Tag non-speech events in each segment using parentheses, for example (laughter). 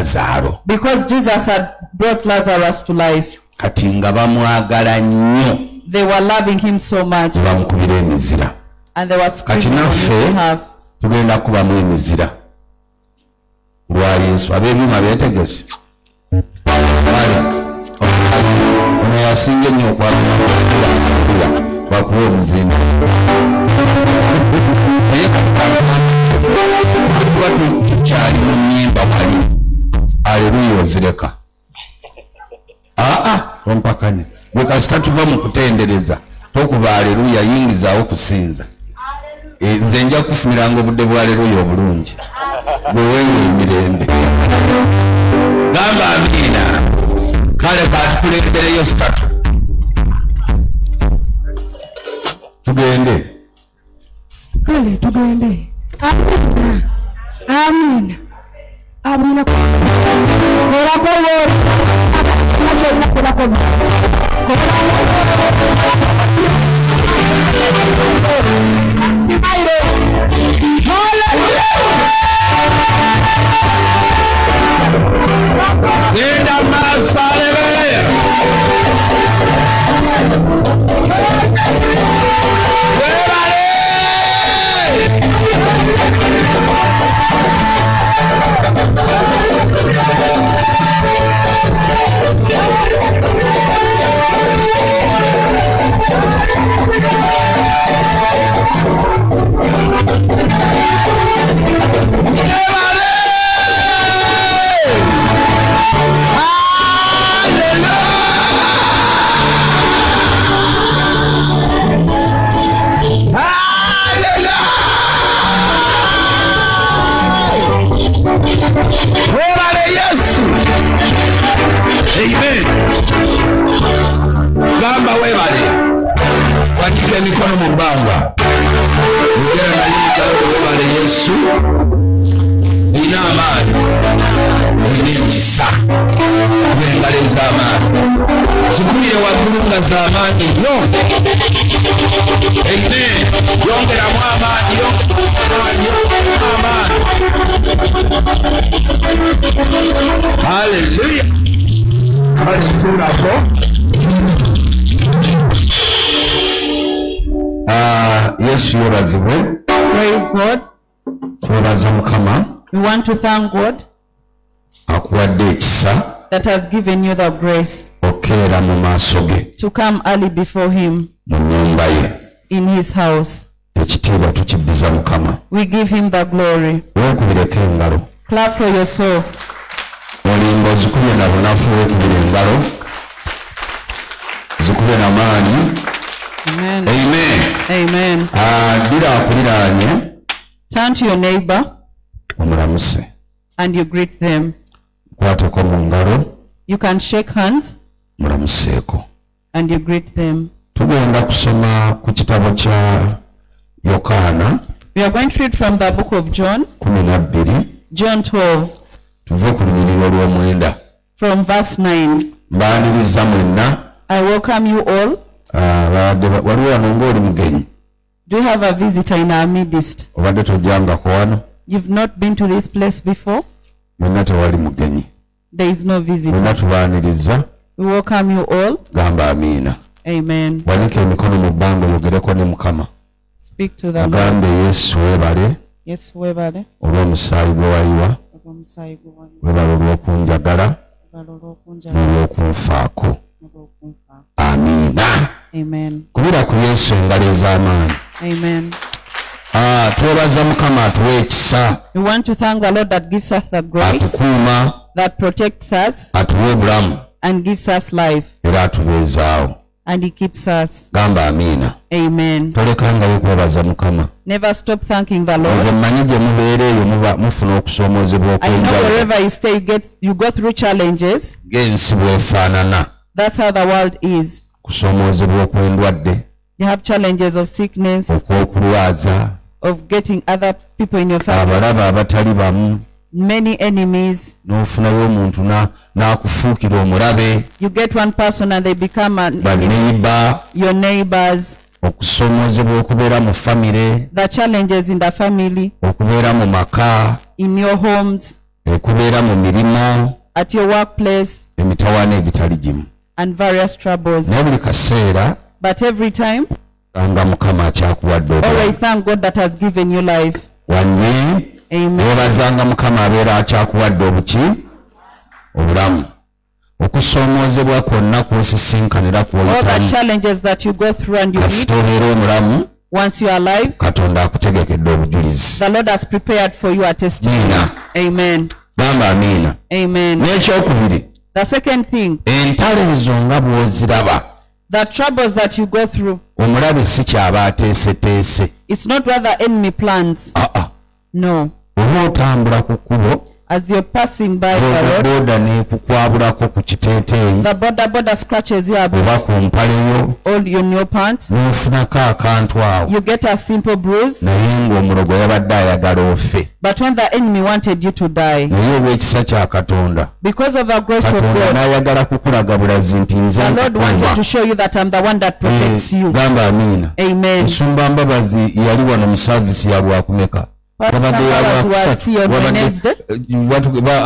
lazaalo Because Jesus had brought Lazarus to life, kati nga bamwagala nnyo they were loving him so much. bamukubira emizira. And they were kati naffe tugenda kubamu emizira. Lwa yesu ab'ebyuma beetegese. Ono yasinga ennyo okwagula bakuba omuzinda naye tuba tukyali mu nyimba wali aleluya ozireka aa tompakanye gwe kasita tuva mu kutendereza tokuba aleluya yingizaawo kusinza. Eh, nze nja kufuniranga obudde bwa aleluya obulungi. Bwe weewa emirembe. Gamba amiina. Kale katukulembereyo satu tugende. Kale tugende. Amina amina. Amina kolako wooli nakyolina kolako simaire genda maaso aleluya webale watika emikono mu bbanga ogera naye webale yesu olina amaani olina ekisa engalo ez'amaani zikubire waggulu nga z'amaani nnyo amen. Yongeramu amaani amaani haleluya balituulako yesu yebazibwe Praise God. twebaza mukama We want to thank God akuwadde ekisa that has given you the grace mu maaso ge to come early before Him mu nnyumba ye in His house. ekitiibwa tukiddiza mukama We give Him the glory. weekubireko engalo Clap for yourself. olimba ozikubye na bunafu weekubira engalo zikubye na maanyi Amen. amen Amen. Ddira akuliraanye Turn to your neighbor omulamuse and you greet them. kwateko mu ngalo You can shake hands mulamuseeko and you greet them. tugenda kusoma ku kitabo kya yokaana We are going to read from the book of John, kumi nabbiri John 12, tuve ku lunyiriro lw'omwenda from verse 9. mbaaniriza mwenna I welcome you all. Ah, waliwo wano ng'oli mugenyi Do you have a visitor in our midst? obadde tojjangako wano You've not been to this place before? mwenna tewali mugenyi There is no mwenna visitor. tubaaniriza We welcome you all. gamba amiina Amen. wanika emikono mu bbanga oyogereko ne mukama Speak to the Lord. agambe yesu weebale Yes, webale. olw'omusaayi gwe wayiwa Olw'omusaayi gwo wanywa, weebale olw'okunjagala webale olw'okunjagala n'olw'okunfaako. Amiina Amen. kubira ku yesu engalo ez'amaanyi Amen. Ah, twebaza mukama atuwa ekisa We want to thank the Lord that gives us the grace, atukuuma that protects us atuwa obulamu and gives us life, era atubeezaawo and He keeps us. gamba amiina Amen. tolekangayo kwebaza mukama Never stop thanking the nze Lord. mmanyi gye mubeera eyo muba- mufuna okusoomoozebwa I know wherever you stay, you get you go through challenges. ng'ensi bw'efaanana That's how the world is. kusoomoozebwa okw'endwadde You have challenges of sickness, okw'okulwaza of getting other people in your family, abalaba abatali bamu many enemies. n'ofunayo omuntu na- n'akufuukira omulabe. You get one person and they become an, baneiba your neighbors. okusoomoozebwa okubeera mu famire. The challenges in the family, okubeera mu maka. In your homes, okubeera mu mirimu at your workplace, emitawaana egitali gimu and various troubles. naye buli kaseera But every time, nga mukama akyakuwadde always thank God that has given you life. wanye weebazanga mukama abeera akyakuwadde obuki obulamu okusoomoozebwa kwonna kwosisinkanira All the challenges that you go through and you meet, obeera omulamu once you are alive, katonda akutegekedde obujulizi the Lord has prepared for you a testimony. Amen. gamba amiina Amen. n'ekyokubiri The second thing, entalo ezo nga bw'oziraba the troubles that you go through, omulabe si kyaba ateeseteese it's not the enemy plans. aa No. oba otambula ku kkubo As you're passing by the road, boodabooda n'ekukwabulako ku kiteeteeyi. the border border scratches you a oba ku mpaleyo all on your pant. n'ofunako akantu awo. You get a simple bruise, naye ng'omulogo yabadde ayagala ofe. But when the enemy wanted you to die, naye olw'ekisa kya katonda because of the grace of katonda God, n'ayagala kukulaga bulazi nti nze the Lord wanted nkukuuma to show you that I'm the one that protects Eh, you. gamba amiina Amen. nsumba mbabazi yali wano mu saavisi ya lwakumeka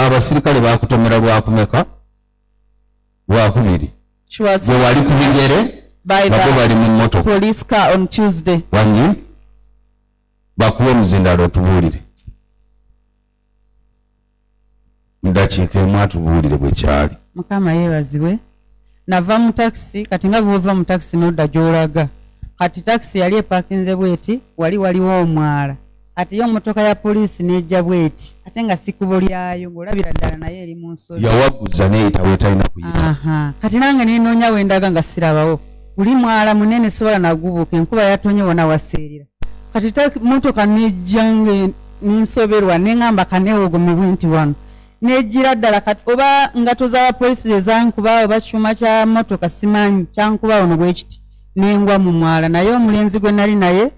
abasirikale bakutomera lwakumeka lwakubiri gwe wali ku bigere nabo bali mu mmotokawanyi bakuwa omuzindalo otubuulire mu dakiika emu atubuulire bwe kyali. Mukama yeebazibwe. Nava mu takisi kati nga bwova mu takisi n'odda gy'olaga. Kati takisi yali epakinze bweti wali waliwo omwala. Kati yo emmotoka ya poliisi n'ejja bweti ate nga si kkubo lyayo ng'olabira ddala naye eri mu nsozi yawaguza neeyitawo etalina kuyita. Kati nange nenoonya wendaga nga sirabawo. Guli mwala munene sobola nagubuuka enkuba yatonye wona waseerera kati ta- motoka nejja nga ninsoberwa neŋŋamba kaneewogomebwe nti wano. Nejjira ddala kati oba ngato z'abapoliisi zezankuba oba kyuma kya motoka simanyi kyankuba wano bwe kiti nengwa mu mwala naye omulenzi gwe nali naye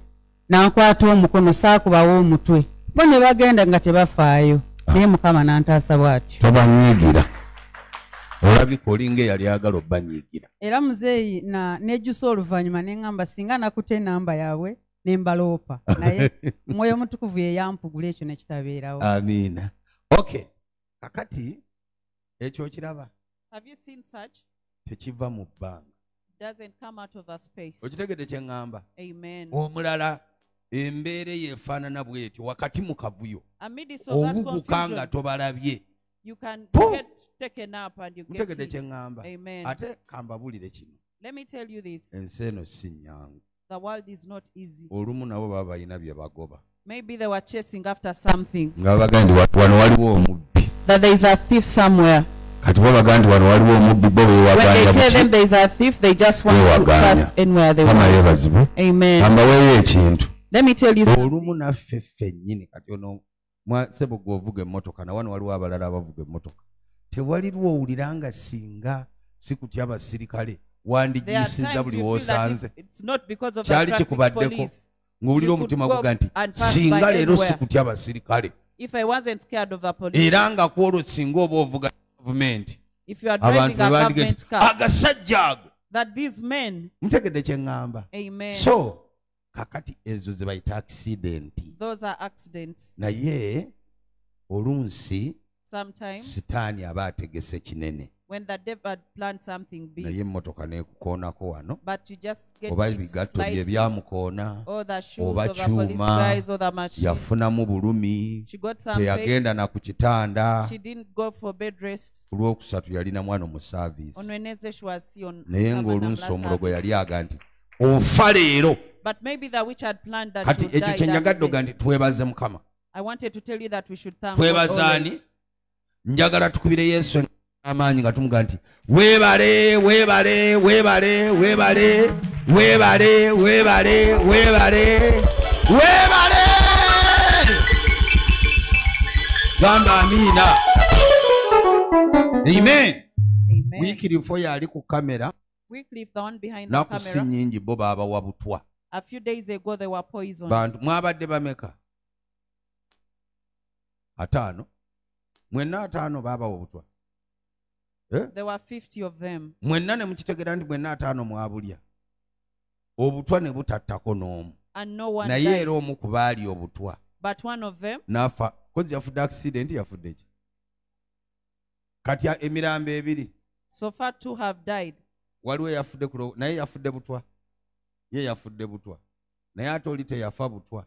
nankwata omukono saakubawo omutwe. Bo ne bagenda nga tebafaayo. Naye mukama nantaasa bw'atyo. Tobanyiigira. Olabika olinga eyali agala obbanyiigira. Era muzeeyi na nejjusa oluvannyuma neŋŋamba singa nakuta enamba yaabwe nembaloopa (laughs) naye mwoyo mutukuvu yeyampugula ekyo nekitabeerawo amiina. Okay kakati ekyo okiraba? Have you seen such? tekiva mu bbanga. Doesn't come out of a space. okitegedde kye ŋŋamba. Amen. omulala embeera eyo efaanana bwetyo wakati mu kavuyo. Obuguka nga tobalabye. mutegedde kye ŋŋamba ate kambabulire kino. Ensi eno si nnyangu. Olumu nabo baba balina bye bagoba. Maybe they were chasing after something. That there is a thief somewhere. kati babaga nti wano waliwo omubbi bo beewaganyamama yebazibe ambaweeyo ekintu. Let me tell you olumu naffe ffennyini kati ono sebo gweovuga emmotoka nawano waliwo abalala abavuga emmotoka. Tewali lwowulira nga singa si kutya abasirikale wandigiyisiza buli woosanze kyali kikubaddeko ng'owulira omutima guga nti singa leero si kutya abasirikale era nga ku olwo singa oba ovuga gavumenti abantu bebandigenti agasajja ago. Mutegedde kye ŋŋamba. So kakati ezo ze bayita akisidenti naye olunsi sitaani aba ategese kinene. naye emmotoka n'ekukoonako wano oba ebigatto bye byamukoona oba kyuma yafunamu bulumi teyagenda na ku kitanda. Olwokusatu yalina mwana omusaavisi naye ng'olunsi omulogo yali aga nti onfa leero. But maybe the witch had planned that kati ekyo die kye that njagadde day. oga nti twebaze mukama. I wanted to tell you that we should thank God twebaza ani? Njagala tukubire yesu amaanyi nga tumuga nti weebale weebale weebale weebale weebale weebale weebale weebale gamba amiina. Amen. Wiikirifu yali ku kamera. Naku si nnyingi bo baabawa butwa a few days ago they were poisoned. bantu mwabadde bameka? Ataano? Mwenna ataano baabawa butwa Eh? There were 50 of them. mwenna ne mukitegera nti mwenna ataano mwabulya. Obutwa ne butattako n'omu. And no one naye died. era omu ku baali obutwa. But one of them, n'afa. Kozi yafudde akisidenti yafudde ki? Kati emirambo ebiri. So far, two have died. waliwo eyafudde kulo naye yafudde butwa ye yafudde butwa. Naye ate oli teyafa butwa.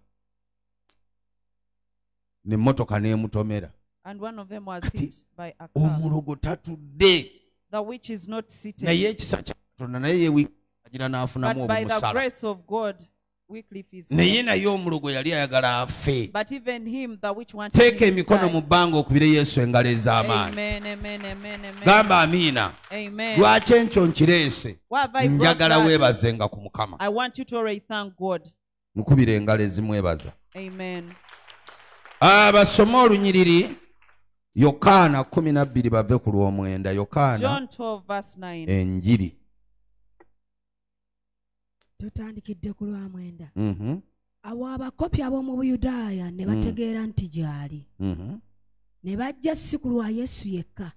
Nemmotoka n'emutomera. And one of them was Kati, hit by a car. omulogo tatudde. The witch is not seated. naye ekisa kya katonda naye yewiagira n'afunamu But by the obumusala naye naye omulogo yali ayagala afe. Teeka emikono mu bbanga okubire yesu engalo ez'amaanyi. Amen, amen, amen, amen. gamba amiina. Amen. lwaki ekyo nkireese? Njagala weebazenga ku mukama. I want you to already thank God. mukubire engalo ezimwebaza. Amen. basome olunyiriri yokaana kumi nabbiri bave ku lw'omwenda. Yokaana John 12, verse 9. enjiri tutandikidde ku lwamwenda Mhm, awo abakopi ab'omu buyudaaya ne bategeera nti gy'ali. Mhm. ne bajja si ku lwa yesu yekka.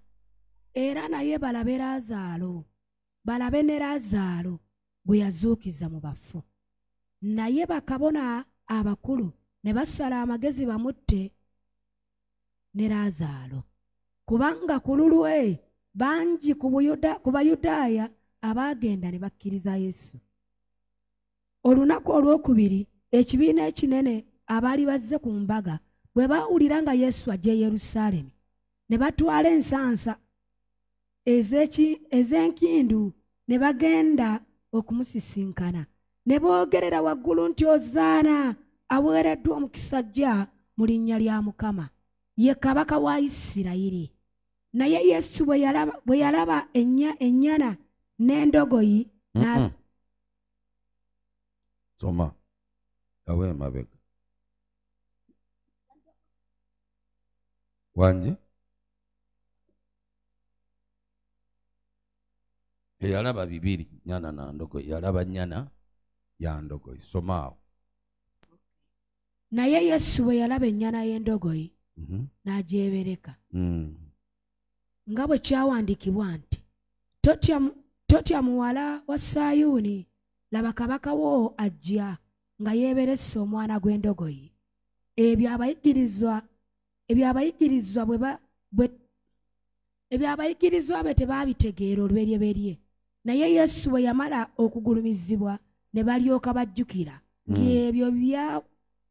Era naye balabe laazaalo balabe ne laazaalo gwe yazuukiza mu bafu naye bakabona abakulu ne basala amagezi bamutte ne laazaalo. Kubanga ku lulwe bangi ku bayudaaya abaagenda ne bakkiriza yesu olunaku olwokubiri ekibiina ekinene abaali bazze ku mbaga bwe baawulira nga yesu ajja e yerusaalemi ne batwala ensansa ez'enkindu ne bagenda okumusisinkana. Ne boogerera waggulu nti ozaana aweereddwa omukisa ajja mu linnya lya mukama. Ye kabaka wa isirayiri. Naye yesu bwe yalaba- ennyana n'endogoyi n'a-. Soma awe emabega wangi eyalaba bibiri nyana na ndogoyi yalaba nyana ya ndogoyi soma awo. Naye yesu bwe yalaba ennyana y'endogoyi Mhm. n'agyebereka Mm. nga bwe kyawandiikibwa nti "Totya mu- totya muwala wa sayuuni laba kabaka wo ajja nga yeeberese omwana gw'endogoyi. Ebyo abayigirizwa ebyo abayigirizwa bwe ebyo abayigirizwa be tebaabitegeera oluberyeberye naye yesu bwe yamala okugulumizibwa ne balyoka bajjukira. Ng'ebyo bya-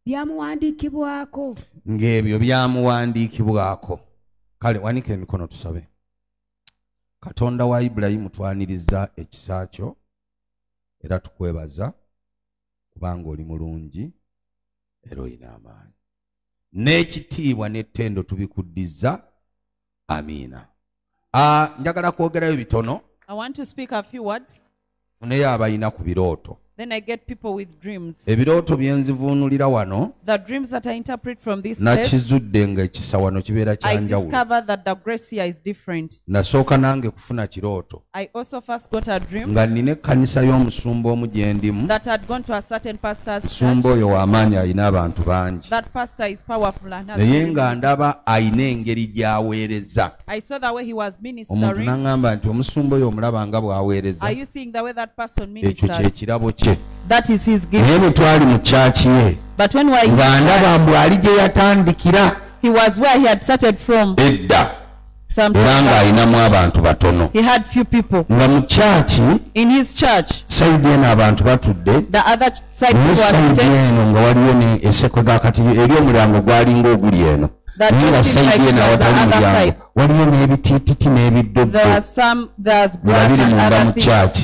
byamuwandiikibwako. Ng'ebyo byamuwandiikibwako. Kale wanika emikono tusabe. Katonda wa ibulayimu twaniriza ekisa kyo era tukwebaza kubanga oli mulungi era olina amaanyi. N'ekitiibwa n'ettendo tubikuddiza amiina Ah, njagala kwogerayo bitono I want to speak a few words. funeyo abalina ku birooto Then I get people with dreams. ebirooto bye nzivuunulira wano The dreams that I interpret from this place, nakizudde ng'ekisa wano kibeera I kyanjawulo discovered that the grace here is different. nasooka nange kufuna kirooto I also first got a dream nga nina ekkanisa y'omusumba omu gye ndimu that had gone to a certain pastor's musumba church. oyo w'amaanyi alina abantu bangi That pastor is powerful and has naye many nga ndaba alina engeri gy'aweereza I saw the way he was omuntu ministering. n'aŋŋamba nti omusumba oyo omulaba nga bw'aweereza Are you seeing the way that person ekyo ministers? kirabo kye His naye bwe twali mu kyaki ye nga ndaba mbu ali gye yatandikira edda era ng'alinamu abantu batono. Nga mu kyaki sayidi eno abantu batudde were sayidi eno nga waliwo ne esekwe gakati eri omulyango gwalinga oguli eno That naye nga was sayidi like eno it was the awatali other mulyango. waliwo n'ebitiititi n'ebiddoddo There was some, there's grass biri and munda mu church.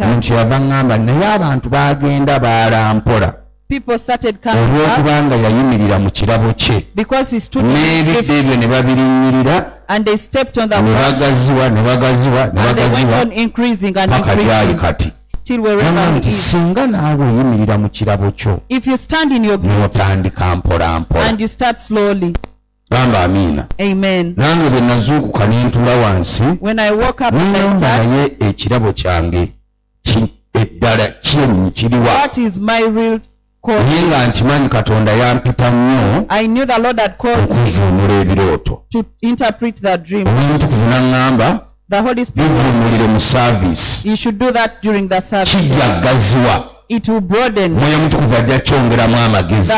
omuntu yava ŋŋamba naye abantu baagenda baalampola. Olw'okubanga yayimirira mu kirabo kye. n'ebidde ebyo ne babirinnyirira. Ne bagaziwa ne bagaziwa ne bagaziwa. paka gyali kati. Nti singa naawe oyimirira mu kirabo kyo. N'otandika mpola mpola bamba amiina nange bwe nazuukuka ne ntula wansi. Neŋŋambaye ekirabo kyange. Eddala kyenyi kiriwa naye nga nkimanyi katonda yampita nnyo okuvuumula ebirooto. owentukuvu naŋŋamba bivuumulire mu saaviisi kijja gaziwa. Mwoyo mutukuvu ajja kyongeramu amagezi.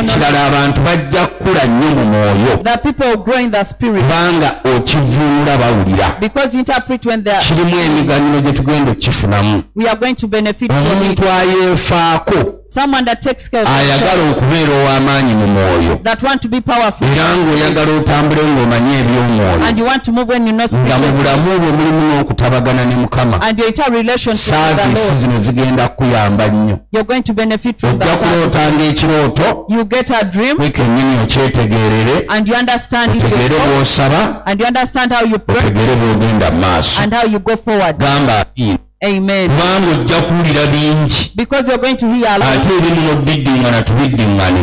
Ekirala abantu bajja kukula nnyo mu mwoyo. Kubanga okivuunula bawulira. Kirimu emiganyulo gye tugenda okukifunamu. omuntu ayeefaako ayagala okubeera ow'amaanyi mu mwoyo. Era ng'oyagala otambule ng'omanyi eby'omwoyo. Nga mu bulamu bwo mulimu n'okutabagana ne mukama. Saavisi zino zigenda kukuyamba nnyo. Ojja kulootanga ekirooto You get a dream, wiiki ennyini okyetegeerere yourself, bw'osaba otegeere bw'ogenda mu maaso. gamba amiina. Kubanga ojja kuwulira bingi. Ate ebimu n'obiddiŋŋana tubiddiŋŋane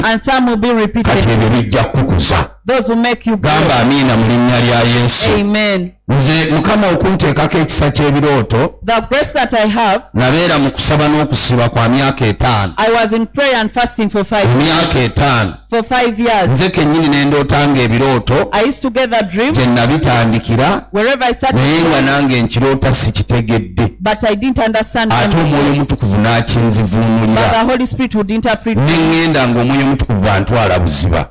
kati ebyo bijja kukukuza Gamba amiina mu linnya lya yesu. Nze mukama okunteekako ekisa ky'ebirooto nabeera mu kusaba n'okusiba kwa myaka etaano. Emyaka etaano. Nze kennyini ne ndootanga ebirooto gye nabitandikira naye nga nange nkiroota sikitegedde ate omwoyo mutukuvu But n'akinzivuunulira ne ŋŋenda ng'omwoyo mutukuvu antwala buziba.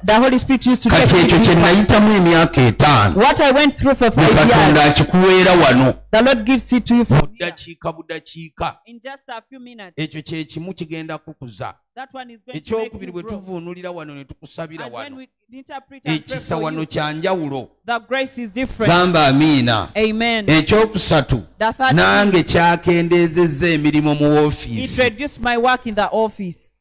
Kati ekyo kye nayitamu emyaka etaano. What I went through for ne five katonda years, akikuweera wano. the Lord gives it to you for budakiika budakiika. In just a few minutes. ekyo kye kimu kigenda kukuza. That one is going to make ekyokubiri bwe tuvuunulira wano ne tukusabira And when wano. we interpret and pray ekisa for wano you, kya njawulo. the grace is different. gamba amiina. Amen. ekyokusatu nange kyakendeezezza emirimu mu It woofiisi. reduced my work in the office.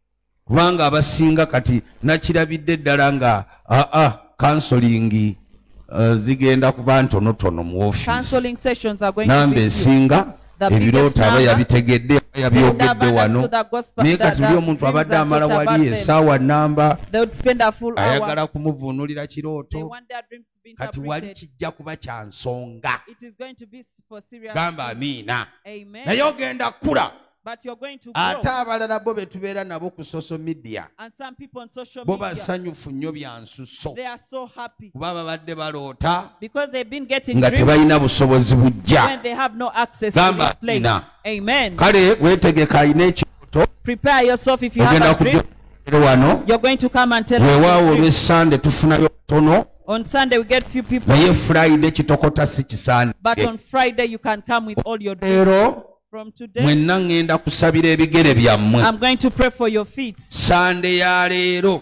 kubanga abasinga kati nakirabidde ddala nga aa kansolingi uh, zigenda kuba ntonotono mu woofiisi Counseling sessions are going to nambe be few. esinga ebirooto aba yabitegedde yabyogedde wano. naye kati buli omuntu dreams abadde amala wali esaawa namba ayagala kumuvuunulira They kirooto kati wali kijja kuba kya nsonga? Gamba amiina. Naye ogenda kula But ate abalala bo be tubeera nabo ku social media. Bo basanyufu nnyo bya nsuso. they are so happy. Kuba babadde baloota. Nga tebalina busobozi bujja. Gamba. Amen. kale weetegeka alina you ogenda have a dream. kujja wano. Weewaawo olw'essande tufunayo tono On Sunday, we get few people, naye friday kitokota si but kisaanidde on Friday, you can come with all your leero mwenna ŋŋenda kusabira ebigere byammwe. I'm going to pray for your feet. sande ya leero.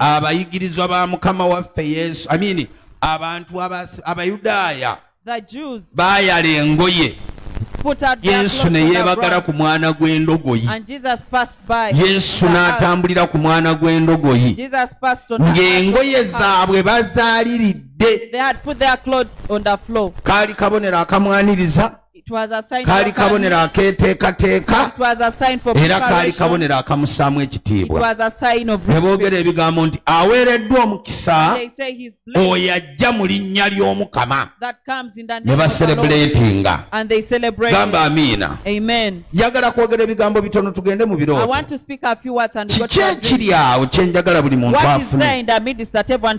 Abayigirizwa ba mukama waffe yesu amini abantu abayudaaya the Jews baayala engoye. yesu ne yeebagala ku mwana gw'endogoyi. And Jesus passed by. yesu n'atambulira ku mwana gw'endogoyi. Ng'engoye zaabwe bazaaliridde They had put their clothes on the floor. kaali kabonero akamwaniriza It was a sign kaali kabonero akeeteekateeka era kaali kabonero akamusaamu It ekitiibwa ne boogera ebigambo nti aweereddwa omukisa oyo ajja mu linnya ly'omukama. That comes in the ne baserebuleetinga And they celebrate. gamba amiina. Njagala kwogera ebigambo bitono tugende mu I birooto want to speak a few words and go to kiki ekiri awo kye njagala buli muntu afune?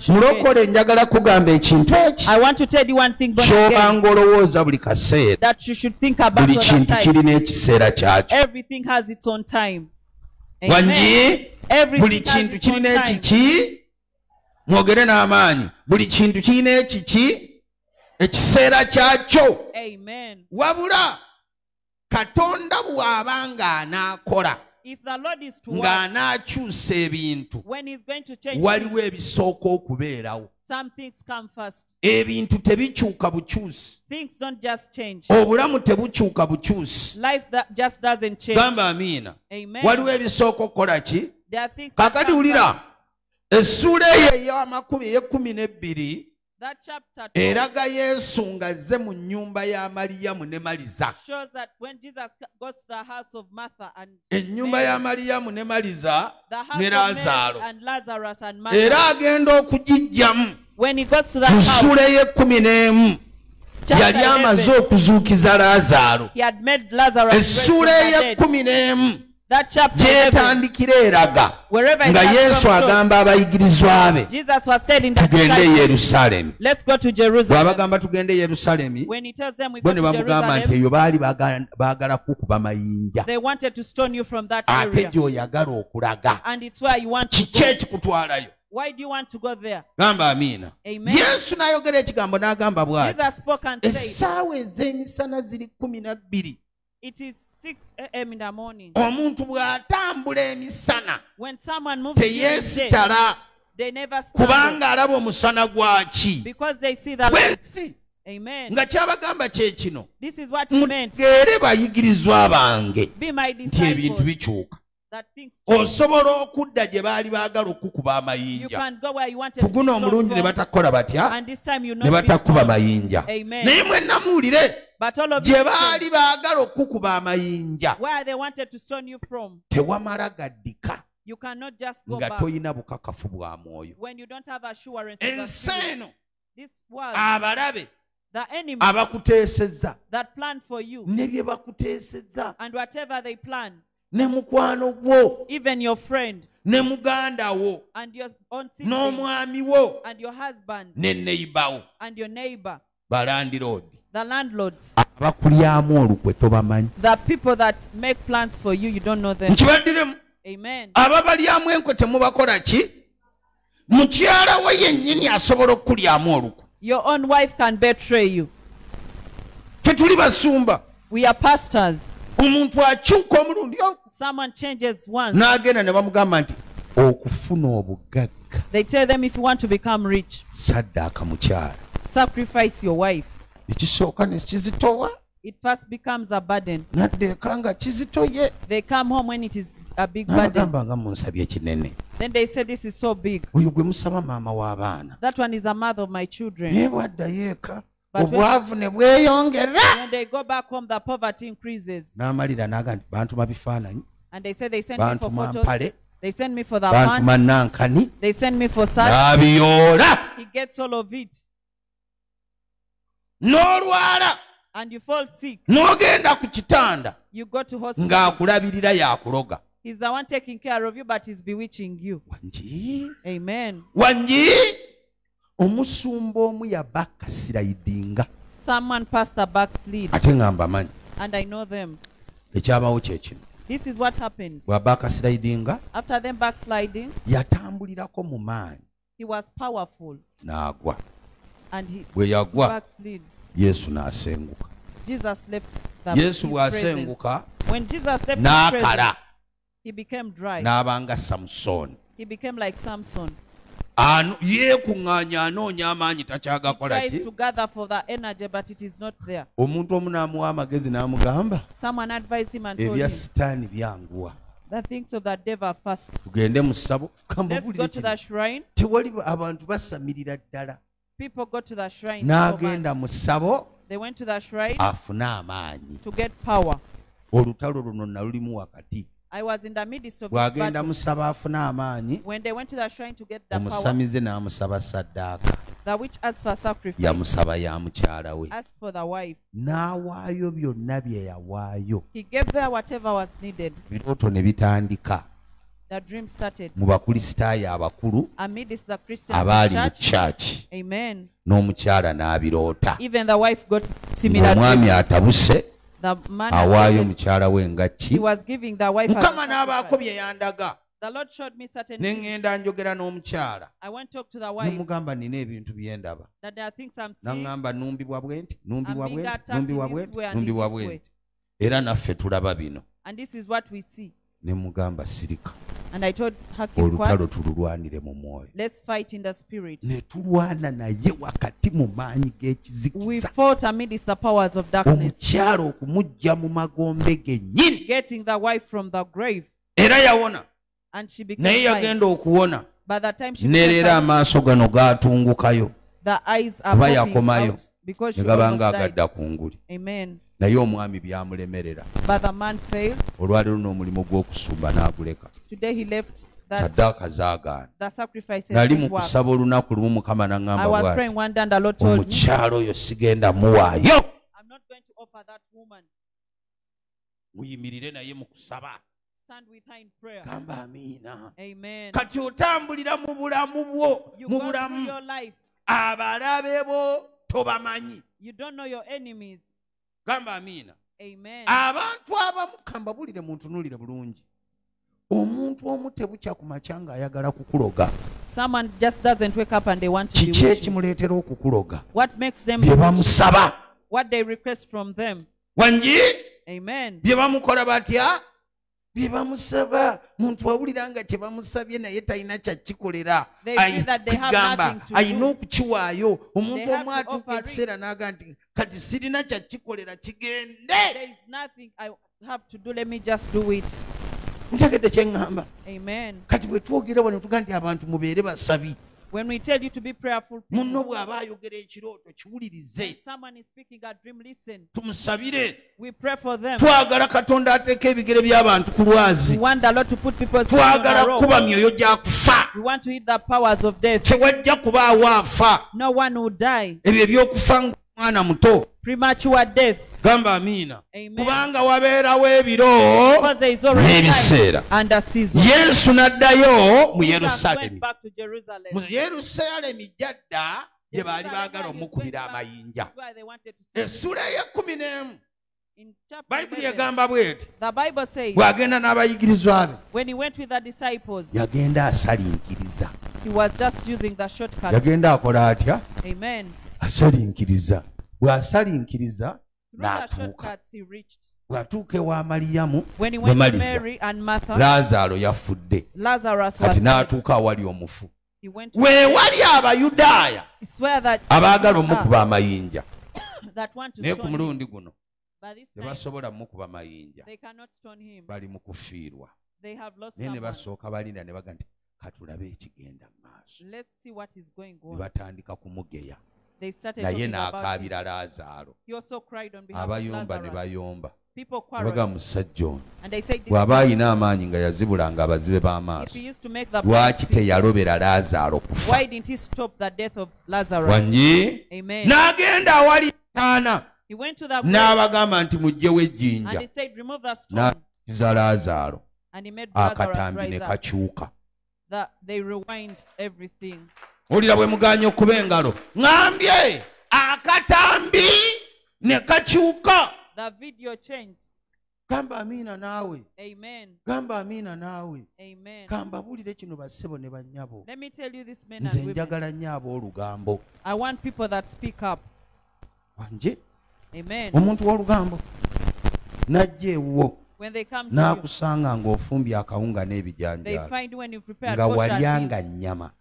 mulokole njagala kugamba ekintu eki? I want to tell you one thing, born again, ky'obanga olowooza buli kaseera should think about buli kintu kirina ekiseera kyakyo. Everything has its own time. wangi buli kintu kirina ekiki mwogere n'amaanyi. Buli kintu kirina ekiki ekiseera kyakyo. Wabula katonda bw'aba ng'anaakola ng'anaakyusa ebintu waliwo ebisooka okubeerawo some things come first. ebintu tebikyuka bukyusi Things don't just change. obulamu tebukyuka bukyusi Life that just doesn't change. gamba amiina Amen. waliwo ebisooka okukola ki kakati wulira essuula eyo ey'amakumi ey'ekkumi n'ebbiri That chapter 12 eraga yesu ng'azze mu nnyumba ya maliyamu ne maliza ennyumba ya maliyamu ne maliza ne laazaalo era agenda that ku ssula ey'ekkumi n'emu. Yali amaze 11, okuzuukiza laazaalo essuula ey'ekkumi n'emu That chapter 11, gyetandikira eraga nga yesu agamba abayigirizwa be tugende e yerusaalemi Jerusalem. bw'abagamba tugende e yerusaalemi go bo ne bamugamba nti eyo baali baagala- kukuba mayinja. ate gy'oyagala okulaga. Kiki ekikutwalayo? Why do you want to go there? gamba amiina. Yesu n'ayogera ekigambo n'agamba bw'ati essaawa ez'emisana ziri kumi na bbiri It is 6 a.m. in the morning. omuntu bw'atambula emisana When someone moves during the day, teyeesitala they never stand kubanga alaba omusana gwaki because they see the light. Amen. nga kyabagamba kye kino This is what he meant. muteere bayigirizwa bange Be my nti ebintu bikyuka change. osobola okudda gye baali baagala okukuba amayinja can go where you wanted ku to guno be omulungi ne batakola batya ne batakuba mayinja Amen. naye mwenna gye baali baagala okukuba amayinja. Tewamala gaddika nga back. toyina bukakafu bwa mwoyo. Ensi eno abalabe abakuteesezza ne bye bakuteesezza ne mukwano gwo ne muganda wo n'omwami wo ne neyibawo balandiroodi the landlords, abakulyamu olukwe tobamanyi the people that make plans for you, you don't know them. nkibaddiremu Amen. ababalyamu enkwe temubakola ki mukyala we yennyini asobola okukulyamu olukwe Your own wife can betray you. fe tuli basumba We are pastors. omuntu akyuka omulundi Someone changes once. n'agenda ne bamugamba nti okufuna obugagga They tell them if you want to become rich, saddaaka mukyala sacrifice your wife. Ekisooka ne kizitowa It first becomes a burden. kizitoye They come home when it is a big burden. n'abagamba nga munsabye kinene Then they say, This is so big. oyo gwe musaba maama w'abaana That one is a mother of my children. naye bwaddayo eka But when- obwavu ne bweyongera When they go back home, the poverty increases. n'amalira n'aga nti bantuma bifaananyi And they say they send me for bantuma photos. mpale They send me for bantuma pants. nankani They send me for such. n'abiyoola He gets all of it. N'olwala. N'ogenda ku kitanda ng'akulabirira yakuloga. He's the one taking care of you, but he's bewitching you. wangi Amen. wangi omusumba omu yabakasirayidinga Someone passed a backslid, ate nga mbamanyi and I know them. ekyabawo kyekino This is what happened. bwabakasirayidinga After them backsliding, yatambulirako mu maanyi. he was powerful, n'agwa bwe yagwa yesu n'asenguka. Yesu bw'asenguka n'akala n'aba nga samusooni yeekuŋŋaanya anoonya amaanyi takyagakola ki? omuntu omu n'amuwa amagezi n'amugamba ebya sitaani byanguwa. The things of the devil first. Let's go to the shrine. tewali ba- abantu basamirira ddala N'agenda mu ssabo afune amaanyi. olutalo luno nalulimu wakati. Bw'agenda battle. mu ssabo afune amaanyi omusamize n'amusaba saddaaka yamusaba ya mukyala we. n'awaayo byonna bye yawaayo. Birooto ne bitandika mu bakulisitaayo abakulu abaali mu kyaki n'omukyala n'abiroota. Dreams. atabuse awaayo anointed, mukyala we nga ki he was giving the wife as a mukama n'abaako bye yandaga. The Lord showed me certain ne things. ŋŋenda njogera n'omukyala. Nemugamba nina ebintu bye ndaba. Naŋŋamba numbibwa bwe nti numbibwa bwe nti numbibwa bwe nti numbibwa bwe nti era naffe tulaba bino We ne mugamba sirika. And I told "Keep olutalo tululwanire mu mwoyo. Let's fight in the spirit. ne tulwana naye wakati mu maanyi We g'ekizikiza fought amidst the powers of darkness, omukyala okumujja mu magombe gennyini. Getting the wife from the grave. era yawona. And she became naye yagenda okuwona. By the time she ne became leero fine, amaaso gano gaatungukayo. the eyes are popping yakomayo. ne gaba nga agadda ku nguli. Amen. Naye omwami byamulemerera. Olwaleero n'omulimu gw'okusumba n'aguleka. Today he left that saddaaka zaagaana. nali mu kusaba olunaku lumu mukama naŋŋamba omukyalo oyo sigenda muwaayo. I'm not going to offer that woman. muyimirire naye mu kusaba. Stand with her in prayer. gamba amiina. Amen. kati otambulira mu bulamu bwo mu bulamu. abalabe bo tobamanyi. You don't know your enemies. Gamba amiina. Amen. abantu abamu kambabulire muntunulire bulungi. Omuntu omu tebukya ku makya ng'ayagala kukuloga. Someone just doesn't wake up and they want to be kiki ekimuleetera okukuloga? Bye bamusaba. What they request from them? wangi? Amen. bye bamukola batya? Bye bamusaba. Muntu wawulira nga kye bamusabye naye talina kyakikolera They feel that they have kigamba nothing to ayina okukiwaayo. Omuntu omu atuuka ekiseera n'aga nti kati sirina kyakikolera kigende. Ntegedde kyeŋŋamba kati bwe twogera wano tuga nti abantu mubeere basabi. When we tell you to be prayerful, people, someone is speaking a dream, listen. We pray for them. twagala katonda ateeka ebigere by'abantu ku lwazi. We want the Lord to put people's twagala kuba myoyo kufa. We want to hit the powers of death. tewajja kubaawo afa No one will die. ebyo ebyokufa ng'omwana muto Premature death. gamba amiina Amen. kubanga wabeerawo ebiro n'ebiseera yesu n'addayo mu yerusaalemi Jerusalem. mu yerusaalemi jadda gye baali baagala omukubira amayinja That's why they wanted to stone him. essula ey'ekkumi n'emu In chapter bayibuli 11, egamba bweti the Bible says bw'agenda n'abayigirizwa be when he went with the disciples, yagenda asalinkiriza he was just using the shortcut. yagenda akola atya Amen. Asalinkiriza bw'asalinkiriza n'atuuka. bw'atuuka ewa maliyamu ne maliza. Laazaalo yafudde. Kati n'atuuka awali omufu. Weewali abayudaaya? Abaagala omukuba amayinja. (coughs) naye ku mulundi guno tebasobola mukuba mayinja bali mu kufiirwa. Naye ne basooka balinda ne baga nti katulabe ekigenda mu maaso. Ne batandika kumugeya naye n'akaabira laazaalo abayomba ne Lazarus. bayomba baga musajja ono. Bw'aba ayina amaanyi nga yazibulanga abazibe b'amaaso lwaki teyalobera laazaalo kufa? why didn't he stop the death of Lazarus? wanyi? Amen. n'agenda awali taana. N'abagamba nti mugyewo and ejjinja n'akiza laazaalo akatambi ne kakyuka Olira bwe muganya okuba engalo ŋambye akatambi ne kakyuka gamba amiina naawe Amen. gamba amiina naawe Amen. kambabuulire kino bassebo ne bannyabo Let me tell you this, men nze and women. njagala nnyo ab'olugambo I want people that speak up. wanje Amen. omuntu w'olugambo najja ewuwo When they come to you, n'akusanga ng'ofumbye akawunga n'ebijanjaalo nga walyanga nnyama.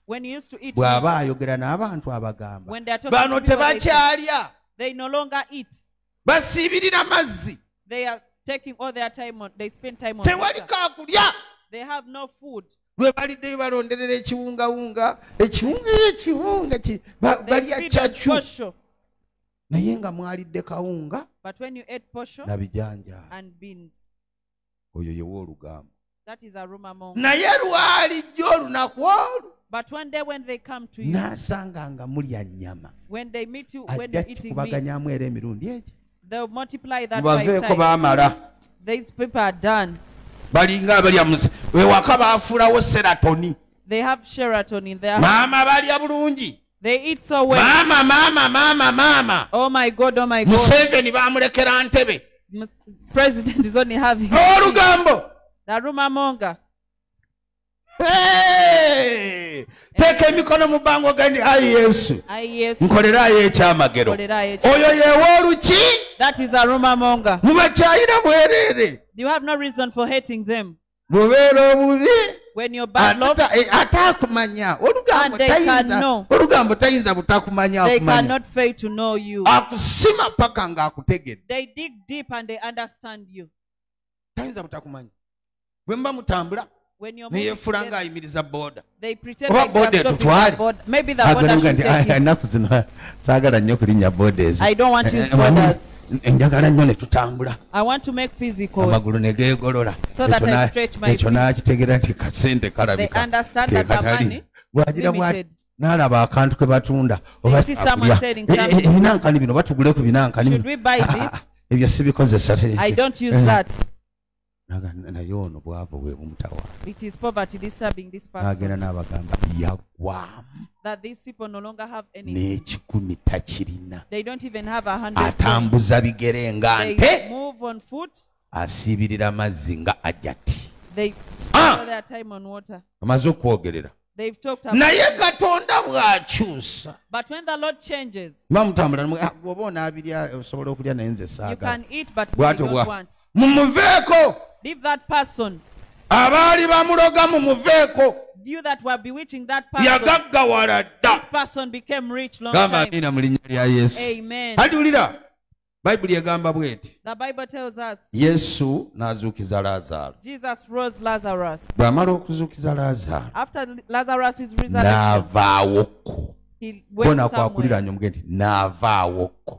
Bw'aba ayogera n'abantu abagamba bano tebakyalya. they no longer eat. basiibirira mazzi. They are taking all their time on, they spend time on tewali kaakulya. They have no food. lwe baliddeyo balonderera ekiwungawunga ekiwunga ekiwunga balya posho. naye nga mwalidde kawunga But when oyo yewa olugambo that is a rumor among. naye lwalijjo olunaku olwo But one day when they come to you, n'asanga nga mulya nnyama. when they meet you, when ajja kikubaganyamu era emirundi egi mubaveeko baamala. Balinga abalya musa ewaka baafuulawo seratoni. They have Sheraton in their maama balya bulungi. They eat so well. maama maama maama maama. Oh my God, oh my God. museveni baamulekera ntebe President is only having olugambo (laughs) the rumor monger. Hey! teeka emikono mu bbango gandi ayi yesu I yes. nkolerayo ekyamagero Nkolerayo ekya- oyo yewooluki That is a rumor monger. mubakyayira bwereere You have no reason for hating them. bubeera obubi When you're bad love, eh, ate akumanya olugambo tayinza olugambo tayinza butakumanya they cannot fail to know you. akusima paka ng'akutegedde They dig deep and they understand you. tayinza butakumanya. Bwe muba mutambula neyeefula ng'ayimiriza booda they pretend Oba stopping etutwale. take you. ennaku zino. Saagala nnyo kulinnya booda ezo njagala nnyo ne tutambula. I want to make physicals. amagulu ne geegolola. So that Ekyo I na- stretch my ekyo feet. n'akitegera nti kasente They kalabika. Understand ke that the katali. money bw'agira bw'ati n'alaba akantu ke batunda oba Eh, eh, ebinankani bino batugule ku binankani bino. (laughs) ebyo sibikozesa naye ono bwava bwe bumutawaana n'agenda n'abagamba yagwamu n'ekikumi takirina atambuza bigere nga nte asiibirira amazzi nga ajati. Amaze okwogerera naye katonda But when the Lord changes, okulya naye eat, but you don't want. Leave that person. abaali bamuloga mumuveeko You that were bewitching that person. yagaggawala This dda person became rich long gamba time. amiina mu linnya lya yesu Amen. aliwulira bayibuli egamba bw'eti The Bible tells us yesu n'azuukiza laazaalo Jesus rose Lazarus. bw'amala okuzuukiza laazaalo After Lazarus' resurrection, n'avaawokko he bona went somewhere. kwakuliranye omuge nti n'avaawokko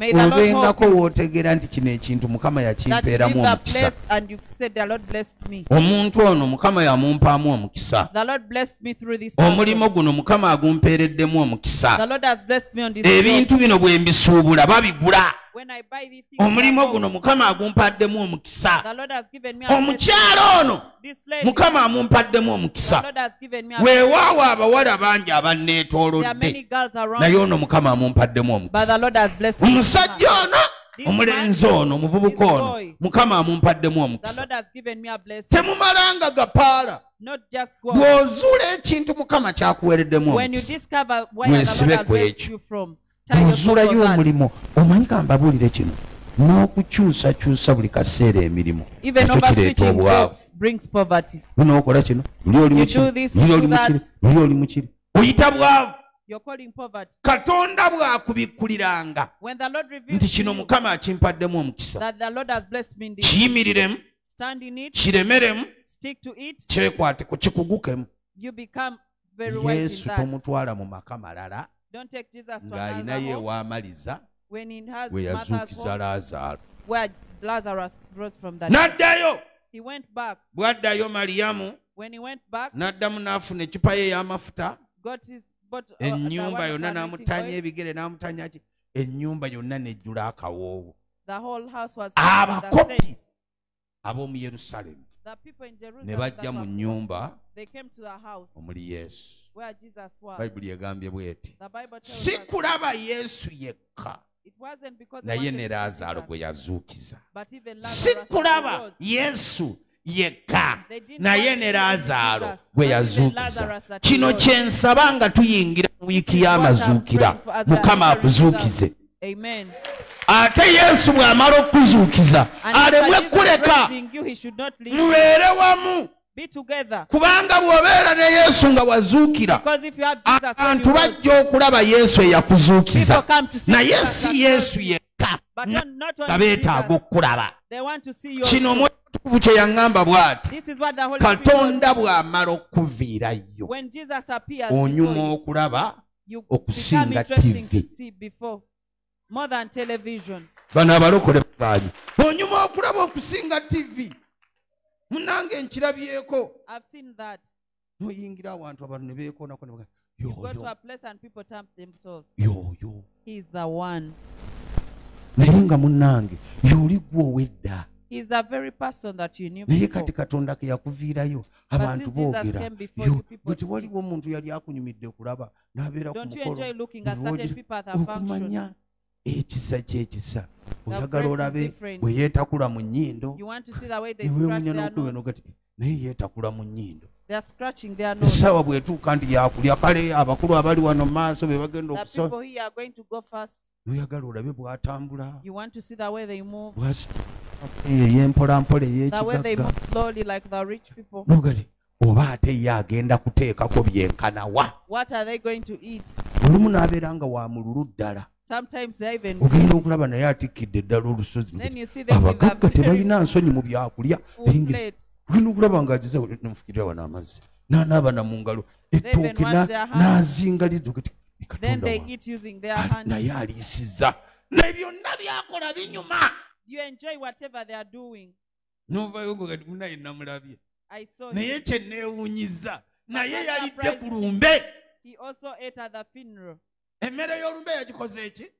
Obengako wootegeera nti kino ekintu mukama yakimpeeramu omukisa. place and you said, The Lord blessed me. omuntu ono mukama yamumpaamu omukisa. The Lord blessed me through this omulimu guno mukama agumpeereddemu omukisa. Lord has blessed me on this ebintu bino bwe mbisuubula babigula. Omulimu guno mukama agumpaddemu omukisa. the Lord has given me a blessing. omukyala ono mukama amumpaddemu omukisa. weewaawo abawala bangi abanneetoolodde. Naye ono mukama amumpaddemu omukisa omusajja ono. Omulenzi ono omuvubuka ono. Mukama amumpaddemu The omukisa. Lord has given me a blessing. temumalanga gapaala Not just go. bw'ozuula ekintu mukama kyakuweereddemu When you omukisa. discover where the Mwesibe Lord has ku blessed ekyo. you from, tie yourself bw'ozuulayo omulimo omanyi ka mbabuulire kino? N'okukyusakyusa buli kaseera emirimu. Even nakyo kireeta obwavu. jobs brings poverty. bunookola kino? Luli oli mu You kiri do this, luli you oli do mu kiri that. luli oli mu kiri oyita bwavu. Katonda bw'akubikkuliranga. When the Lord reveals nti kino mukama akimpaddemu omukisa. that the Lord has blessed me in this, kiyimiriremu. stand in it, kiremeremu. stick to it, kyekwateko kikugukemu you become very wise in yesu tomutwala mu maka malala ng'alinayo ewaamaliza we yazuukiza laazaalo where Lazarus rose from that. n'addayo. He went back. bw'addayo maliyamu When he went back, n'addamu n'afuna ecupa ye ey'amafuta uh, ennyumba yonna n'amutanya ebigere n'amutanya ki? Ennyumba yonna nejjula akawoowo. The whole house was Abakopi. ab'omu Jerusalem ne bajja mu nnyumba they came to the house omuli yesu. where Jesus was. bayibuli egambye bweti The Bible tells si us kulaba yesu yekka. Naye ne laazaalo gwe yazuukiza. si kulaba yesu yekka. Naye ne laazaalo gwe yazuukiza. Kino kye nsaba nga tuyingira mu wiiki y'amazuukira. mukama akuzuukize. Ate yesu bw'amala okuzuukiza And alemwe kuleka. mubeere wamu. Be together. kubanga bw'obeera ne yesu nga wazuukira abantu bajja okulaba yesu eyakuzuukiza. Naye si yesu yekka. Nga beetaaga you. kino also. Omutukuvu kye yaŋŋamba bw'ati katonda bw'amala okuviirayo. Onyuma okulaba okusinga interesting TV. to see before. More than television. bano abalokole bakaanye onyuma okulaba okusinga tivi munange nkirabyeko. I've seen that. noyingira awantu abantu ne beekoonako yoyo naye nga munnange y'oli gwe owedda He's the very person that you knew naye kati katonda ke yakuviirayo abantu boogera. bwe tewaliwo omuntu yali akunyumidde kulaba n'abeera ku Don't you mukolo enjoy looking at bwe certain boogera, people at a function? okumanya ekisa kyekisa. Oyagala olabe bwe yeetakula mu nnyindo You want to see the way they ne scratch weewunya their n'okulaba nose. n'ogati naye yeetakula mu nnyindo. They are scratching their nose. essaawa bw'etuuka nti yakulya kale abakulu abali wano mu maaso be bagenda first. noyagala olabe bw'atambula Ey'empolampola ey'ekigagga rich people. nogati oba ate ye agenda kuteekako byenkanawa What are they going to eat? olumu n'abeera nga wa mululu ddala Sometimes they even ogenda okulaba naye atikkidde ddala olusozi then you see them with abagagga tebalina nsonyi mu byakulya ogenda okulaba ng'agize nfukirira wano amazzi n'anaaba na mu ngalo ettooke even wash na- their hands. n'azingaliza ogati "Ni Then katonda they wange." eat using their Ali- hands. naye aliisiza ne byonna byakola binyuma You enjoy whatever they are doing. novayo gati munaye namulabye naye him. kyeneewunyiza naye yalidde ku lumbe He also ate at the funeral. emmere y'olumbe yagikoze eki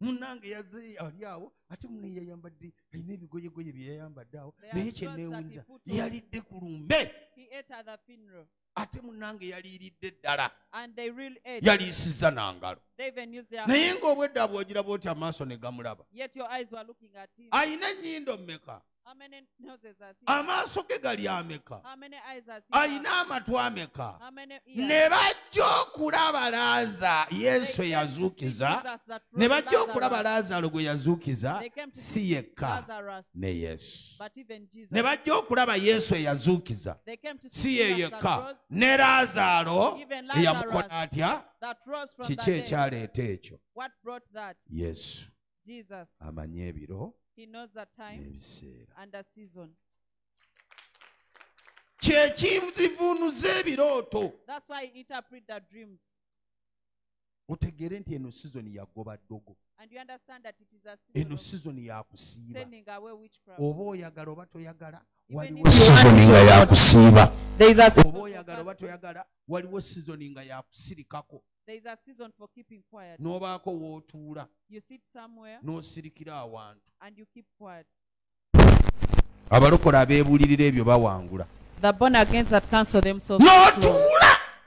munnange yazze ali awo ate munaye yayambadde alina ebigoyegoye bye yayambadde awo naye put on. yalidde ku lumbe ate munnange yaliiridde ddala. Yaliisizza n'angalo naye ng'obwedda bw'ogiraba oti amaaso ne gamulaba. Yet your eyes were looking at him. ayina ennyindo mmeka Amaaso ge gali ameka? Ayina amatu ameka? Ne bajja okulaba laaza yesu eyazuukiza. Ne bajja okulaba laazaalo gwe yazuukiza si yekka ne yesu. Ne bajja okulaba yesu eyazuukiza si ye yekka ne laazaalo eyamukola atya? kiki ekyaleeta ekyo? What brought that? yesu. Jesus. amanyi ebiro He knows the time and the season. kyekizivuunuza ebirooto That's why he interpret the dreams. otegeere nti eno sizoni yagoba ddogo And you understand that it is a season eno of sizoni yakusiiba sending away witchcraft. oba oyagala oba toyagala waliwo sizoni nga yakusiiba There is a season oba for oyagala oba fasting. toyagala waliwo sizoni nga yakusirikako There is a season for keeping quiet. n'obaako w'otuula You sit somewhere n'osirikira awantu and you keep quiet. abalokole abeebulirira ebyo bawangula n'otuula.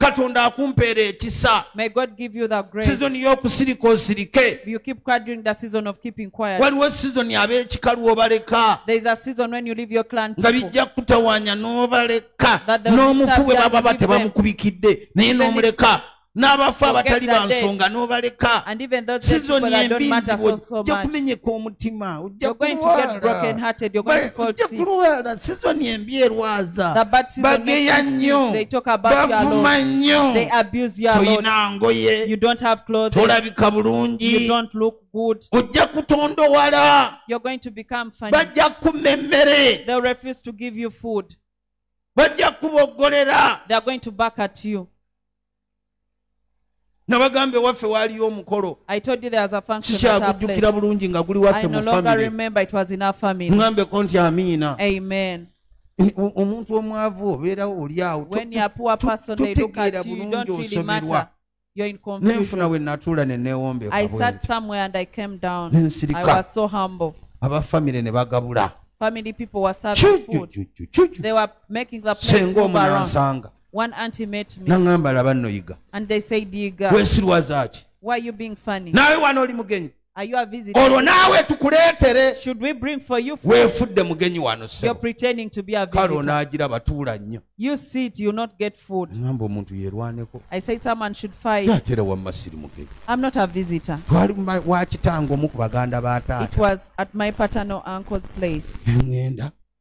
katonda akumpeera ekisa. Sizoni y'okusirika osirike waliwo sizoni ab'ekikalu obaleka. Nga bijja kutawaanya n'obaleka. N'omufu bwe baba leave them. tebamukubikidde naye n'omuleka n'abafu abatali ba nsonga n'obaleka. Sizoni embinzi ojja kumenyeka omutima ojja kulwala. sizoni embi erwaza bageya nnyo. Bavuma nnyo. You don't look good. You're going to become funny. They refuse to give you food. They are going to back at you. Function at our sikyakujjukira place. bulungi nga guli waffe no mu longer famire remember it was in our family. ŋambeko nti amiina omuntu omwavu obeera oli awo To- When you're a poor to- person, they look totegeera at you. You bulungi osoberwa in nenfuna we natuula ne neewombeeka I bwe sat nti. somewhere and I came down. Nensirika. I was so humble. abafamire ne bagabula senga move omu around. nansanga One auntie met me naŋŋamba laba nno yiga and they said, Yiga, weesirwaza ki why are you being funny? naawe wano oli mugenyi Are you a visitor? olwo naawe tukuleetere Should we bring for you food? weefudde mugenyi wano You're pretending to be a kale visitor. onaagiraba tuula nnyo You sit, you not get food. ŋŋamba omuntu yeerwaneko I said someone should fight. wamma siri mugenyi I'm not a visitor. twali mu ba- wa kitanga omu ku baganda ba It taata was at my paternal uncle's place.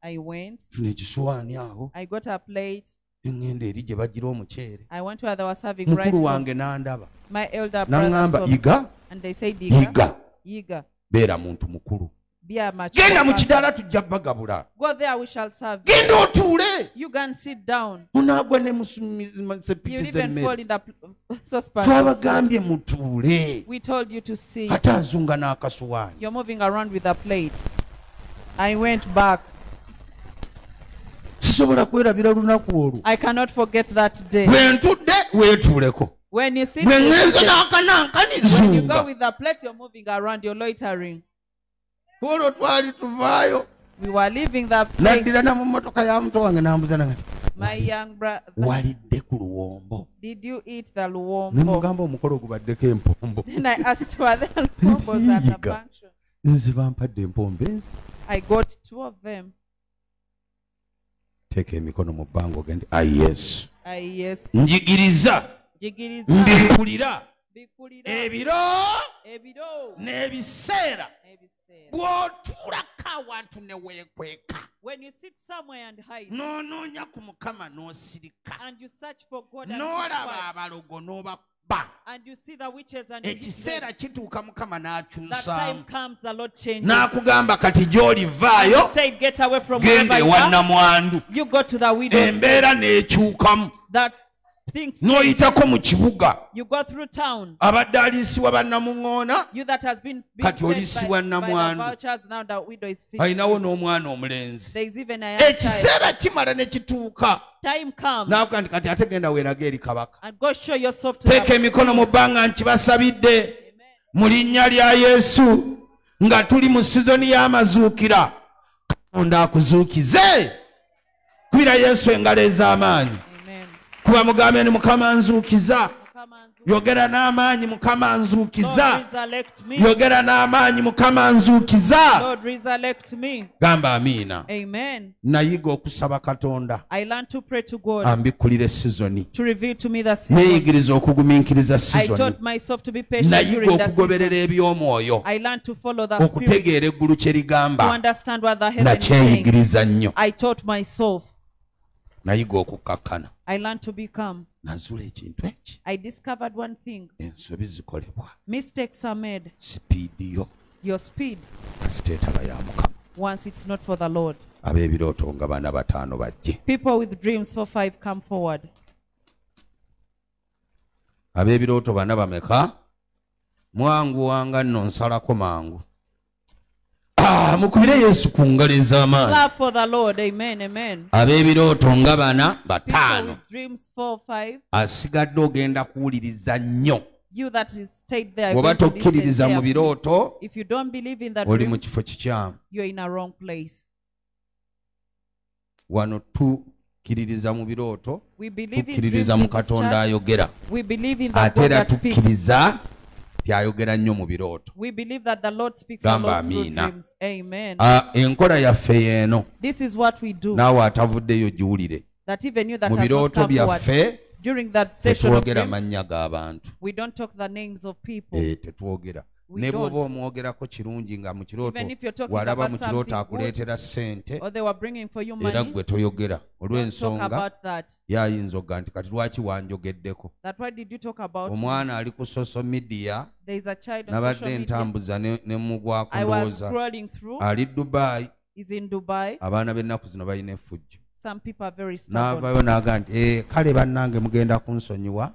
I went. funa ekisuwaani awo I got a plate. Ŋŋenda eri gye bagira omuceere. Mukulu wange n'andaba. Naŋŋamba yiga. Yiga. Beera muntu mukulu. Genda mu kidaala tujja bagabula genda otuule. Munaagwa ne fall z'emmere (laughs) twabagambye mutuule. Ate azunga n'akasuwaani. I went back. Sisobola kwerabira lunaku olwo I cannot forget that day. bwe ntudde weetuuleko When you sit, bwe you ŋŋenze sit. when you n'akanankani go with the plate, you're moving around, you're loitering. olwo twali tuvaayo We were leaving the place. naddira na mu mmotoka ya muto wange nambuza nati My young brother, walidde ku luwombo did you eat the ne luwombo? mugamba omukolo gubaddeko empombo Then I asked were there luwombos at the Yiga. function. nze bampadde empombo ezi I got two of them. Teeka emikono mu bbanga ogende ai yesu I yes. njigiriza. Jigiriza. mbikkulira bikkulira ebiro. N'ebiseera. Bw'otuulako awantu ne weekweka. N'onoonya ku mukama n'osirika. N'olaba abalogo n'obakba them, ekiseera kituuka mukama that time n'akyusaamu. comes the Lord changes. N'akugamba kati gy'oli vaayo genda ewa nnamwandu embeera n'ekyukamu. N'oyitako mu kibuga. Abadde aliisibwa bannamuŋŋoona. Been, been Kati is feeding alinawo n'omwana omulenzi. Ekiseera kimala ne kituuka. N'avuga nti kati ate genda weerage eri kabaka. Teeka emikono mu bbanga nkibasabidde mu linnya lya yesu nga tuli mu sizoni y'amazuukira katonda akuzuukize. Kubira yesu engalo ez'amaanyi kuba mugambye ni mukama nzuukiza yogera n'amaanyi mukama nzuukiza yogera n'amaanyi mukama nzuukiza gamba amiina nayiga okusaba katonda. Ambikkulira esizoni neeyigiriza okugumiikiriza sizoni. Nayiga okugoberera eby'omwoyo. Okutegeera eggulu kye ligamba. Nakyeyigiriza nnyo. Nayiga okukkakkana I learned to become. Nazuula ekintu eki? I discovered one thing. Ensobi zikolebwa. Mistakes are made. Sipiidi yo. Your speed kasiteetaba ya mukama. once it's not for the Lord. Ab'ebirooto nga bana bataano bajje. People with dreams for five come forward. Ab'ebirooto bana bameka? Mwanguwanga nno nsalako mangu mukubire yesu ku ngalo ez'amaanyi. Clap for the Lord. Amen amen. Ab'ebirooto nga bana bataano. Asigadde ogenda kuwuliriza nnyo. Bw'oba listen tokkiririza mu birooto if you don't believe in the oli mu kifo kikyamu. you're in a wrong place. Wano tukkiririza mu birooto tukkiririza mu katonda ayogera. Ate era tukkiriza ayogera nnyo mu birooto. Gamba amiina ah, enkola yaffe y'eno naawe atavuddeyo giwulire. Mu birooto byaffe tetwogera mannya g'abantu eh, tetwogera. Ne bw'oba omwogerako kirungi nga mu kirooto walaba mu kirooto akuleetera ssente era gwe toyogera. Olw'ensonga yayinza okga nti kati lwaki wanjogeddeko? Omwana ali ku social media nabadde ntambuza ne mugwako ndowooza ali dubayi abaana b'ennaku zino balina effujjo. N'avayo n'aga nti "Eh, kale bannange mugenda kunsonyiwa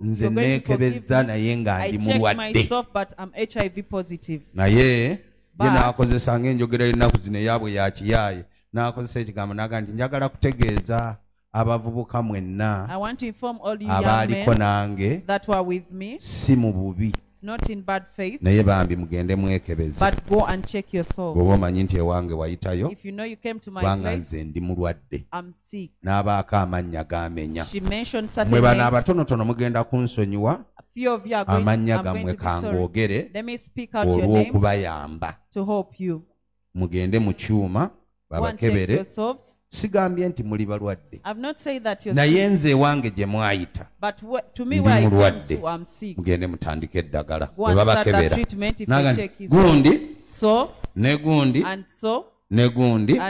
nze neekebezza me. naye nga ndi mulwadde myself but I'm HIV positive naye ye n'akozesa ng'enjogera y'ennaku zino eyaabwe yakiyaaye n'akozesa ekigambo n'aga nti njagala kutegeeza abavubuka I mwenna want to inform all you young abaaliko nange that were with me si mu bubi not in bad faith naye bambi mugende mwekebeze. but go and check yourselves bw'oba omanyi nti ewange wayitayo if you know you came to my kubanga place nze ndi mulwadde. I'm sick. N'abaako amannya gamenya she mentioned mwe certain bano names. abatonotono mugenda kunsonyiwa few of you are going, amannya gammwe kangoogere olw'okubayamba. to help you. Mugende mu kyuma babakebere sigambye nti muli balwadde. Naye nze ewange gye mwayita. But wh- to me Ndi mulwadde. to I'm sick. Mugende mutandike eddagala. Bwe babakebera gundi ne gundi ne gundi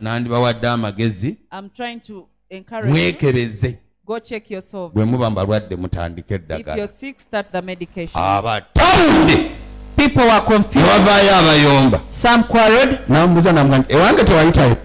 nandibawadde amagezi mwekebeze go check yourselves. Bwe muba mbalwadde mutandike if eddagala. you're sick newavaayo abayomba nambuuza namuga nti ewange tewayitayo.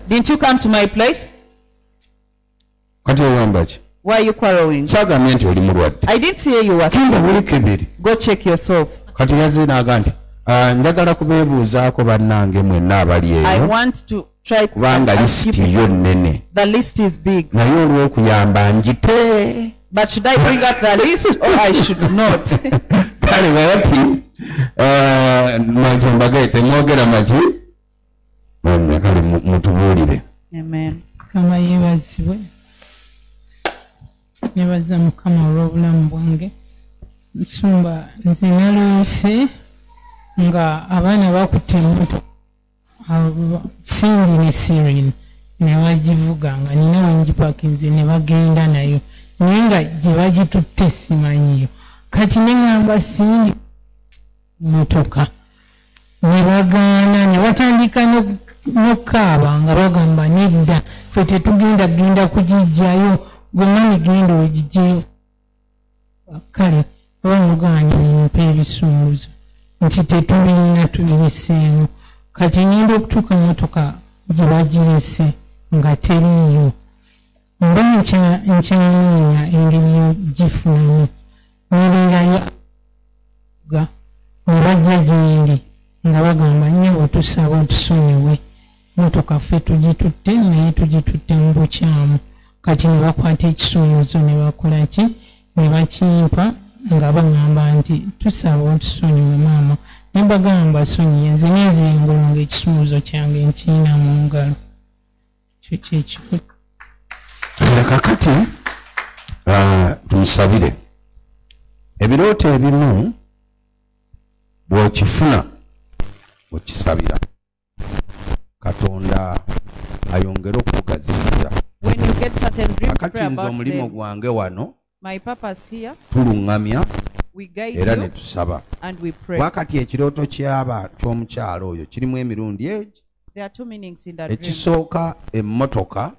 Kati oyomba ki? Why are you quarreling? Saagambye nti oli mulwadde. I didn't say you were sick genda weekebere go check yourself. Kati yazze naaga nti "Ah, njagala kubeebuuzaako bannange mwenna abali I eyo want to try to kubanga lisiti yo nnene. The list is big. Naye olw'okuyamba njite. But should I bring up the list or I should not (laughs) kale bayati maki mbagaite mwogera maki manya kale mu- mutubuulire. Mukama yeebazibwe nebaza mukama olw'obulamu bwange. Nsumba nze naloose nga abaana bakutte emoto singi ne sirin ne bagivuga nga nina wengipakinze ne bagenda nayo. Naye nga gye bagitutte simanyiyo kati neŋŋamba sindi motoka ne bagaana ne batandika no- nokaaba nga bagamba nedda. Fe tetugenda genda kugijjayo gonna migenda ogijjeyo kale bamuganye mumpa ebisumuluzo nti tetulina tubireseemu kati ngenda okutuuka motoka gye bagirese nga teriiyo. Mba nkya- nkyanoonya engeri yogifunamu nebeerayo ga ne bajja gyendi nga bagamba nnyabo tusaba otusonyiwe motoka ffe tugitutte naye tugitutte mu bukyamu. Kati ne bakwata ekisumuluzo ne bakola ki? Ne bakimpa nga baŋŋamba nti tusaba otusonyiwe maama. Ne bagamba sonyiye nze neezingolo nga ekisumuluzo kyange nkiyina mu ngalo. Ekyo kyekiko era kakati tumusabire ebirooto ebimu bw'okifuna okisabira katonda ayongere okukugaziriza kakati pray nze about omulimu gwange wano My purpose here, tuluŋŋamya era ne tusaba bwakati ekirooto kyaba ky'omukyalo oyo kirimu emirundi egi There are two meanings in that dream. ekisooka emmotoka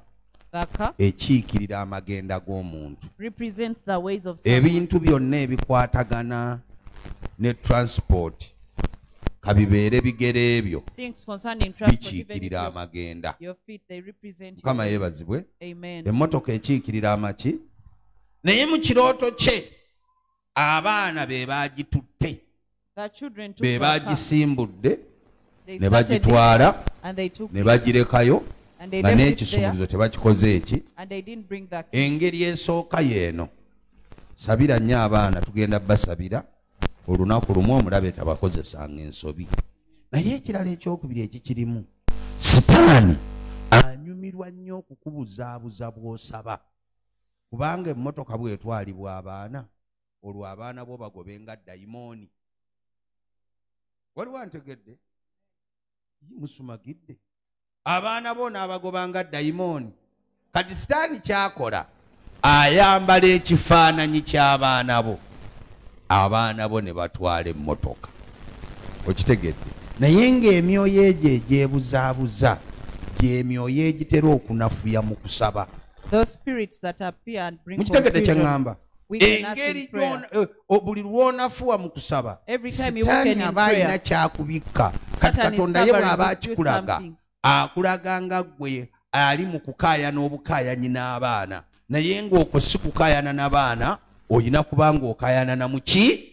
ekiikirira amagenda g'omuntu. represents the ways of someone. ebintu byonna ebikwatagana ne transport kabibeere bigere ebyo bikiikirira your, amagenda. your feet, they represent your mukama yeebazibwe. Emmotoka ekiikirira amaki? Naye mu kirooto kye abaana be baagitutte. The children took be baagisimbudde ne bagitwala ne bagirekayo nga n'ekisumuluzo tebakikoze eki? Engeri esooka yeeno. Sabira nnyo abaana tugenda basabira olunaku lumu omulabe tabakozesanga ensobi naye ekirala ekyokubiri ekikirimu sitaani anyumirwa nnyo okukubuzaabuza bw'osaba. Kubanga emmotoka bwetwalibwa abaana olwo abaana bo bagobe nga dayimooni. Waliwo antegedde? Yi, musumagidde abaana bo n'abagoba nga dayimooni kati sitaani kyakola? Ayambala ekifaananyi ky'abaana bo. Abaana bo ne batwala emmotoka. Okitegedde? Naye ng'emyoyo egyo egyebuzaabuza gy'emyoyo egitera okunafuya mu kusaba. Those spirits that appear and bring mukitegedde kye confusion. ŋŋamba? We can ask engeri eh, buli lw'onafuwa mu kusaba sitaani aba alina kyakubikka. Kati katonda ye bw'aba akikulaga. Akulaga nga ggwe ali mu kukaayana obukaayanyi n'abaana naye ng'okwo si kukaayana n'abaana olina kuba ng'okaayana na muki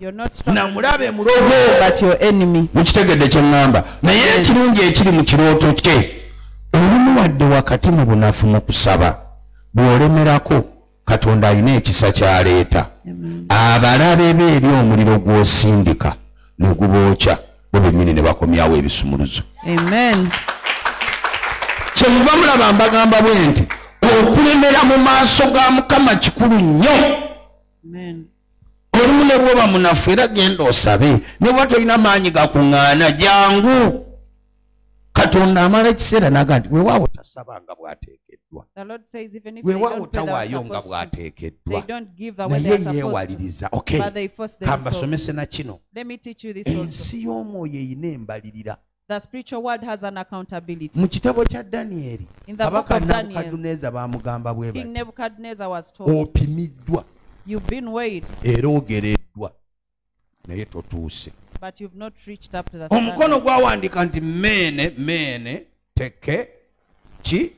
You're not strong na enough, mulabe mulogo. But your enemy. mukitegedde kye ŋŋamba. Naye ekirungi ekiri mu kirooto kye olumu wadde wakati mu bunafu mu kusaba. Bw'olemerako katonda alina ekisa ky'aleeta abalabe be eri omuliro gw'osindika ne gubookya bo bennyini ne bakomyawo ebisumuluzo Amen. kyemuva mulaba mbagamba bwe nti okulemera mu maaso ga mukama kikulu nnyo. Amen. olumu ne bwoba munafu era genda osabe ne bwa tolina maanyi gakuŋŋaana jangu katonda amala ekiseera naga nti weewaawo tasaba nga bw'ateekeddwa. They tawaayo nga bw'ateekeddwa. naye yeewaliriza. Okay kambasomese na kino. Ensi y'omwoyo eyina embalirira The spiritual world has an accountability. mu kitabo kya daniyeri In the kabaka book of Daniel, nabukadduneeza baamugamba bwe King bati Nebuchadnezzar was told, opimiddwa You've been weighed, era ogereddwa naye totuuse but you've not reached up to the omukono standard. gwawandika nti meene meene teke ki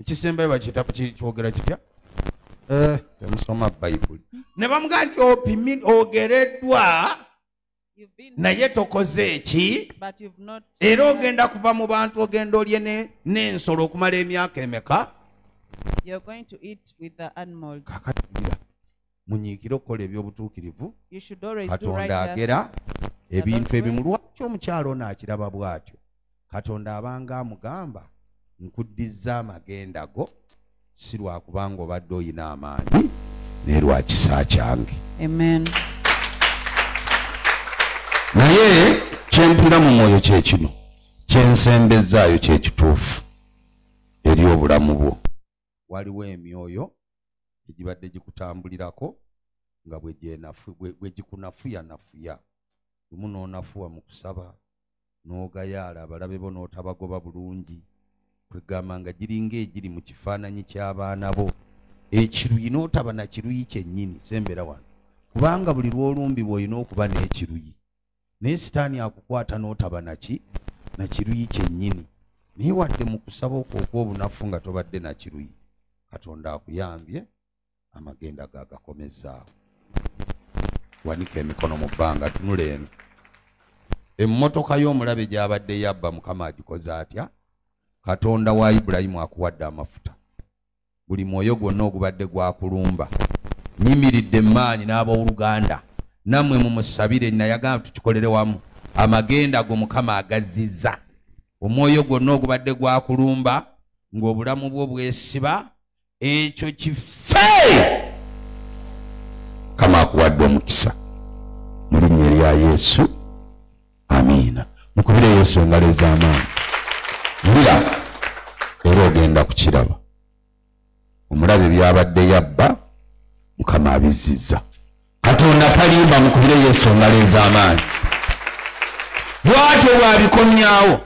ekisembayo bakiyita ki- kyogera kitya Eh, temusoma bayibuli ne bamugamba nti opimi ogereddwa naye tokoze eki? era ogenda kuva mu bantu ogenda olye ne- n'ensolo okumala emyaka emeka? You're going to eat with the animals. kakatubira munyiikire okukola ebyobutuukirivu. You should always do katonda agera. ebintu ebimu lwaki omukyalo ono akiraba bw'atyo? Katonda abanga amugamba nkuddiza amagenda go si lwakubanga obadde oyina amaanyi naye lwa kisa kyange. Amen. Naye kyempira mu mwoyo kye kino kyensembezaayo kye kituufu eri obulamu bwo. Waliwo emyoyo egibadde gikutambulirako nga bwe gikunafuya nafuya. Lumu n'onafuwa mu kusaba n'ogayaala abalabe bo n'otabagoba bulungi. Kwegamba nga giringa egiri mu kifaananyi ky'abaana bo. Ekiruyi n'otaba na kiruyi kyennyini sembera wano. Kubanga buli lw'olumbibwa olina okuba n'ekiruyi naye sitaani akukwata n'otaba naki na kiruyi kyennyini. Naye wadde mu kusaba okwo okw'obunafu nga tobadde na kiruyi katonda akuyambye amagenda gagakomezaawo wanika emikono mu bbanga tunula eno. Emmotoka y'omulabe gy'abadde yabba mukama agikoze atya? Katonda wa ibulayimu akuwadde amafuta. Buli mwoyo gwonna ogubadde gwakulumba nyimiridde emaanyi n'abooluganda nammwe mumusabire nayagamba tukikolere wamu. Amagenda go mukama agazizza. Omwoyo gwonna ogubadde gwakulumba ng'obulamu bwo bwesiba ekyo kife! Kama akuwadde omukisa. Mu linnya erya yesu. Amiina. Mukubire yesu engalo ez'amaanyi. Ndira era ogenda kukiraba. Omulabe byabadde yabba mukama abizizza katonda talimba mukubire yesu engalo ez'amaanyi. Bwatyo bwabikomyawo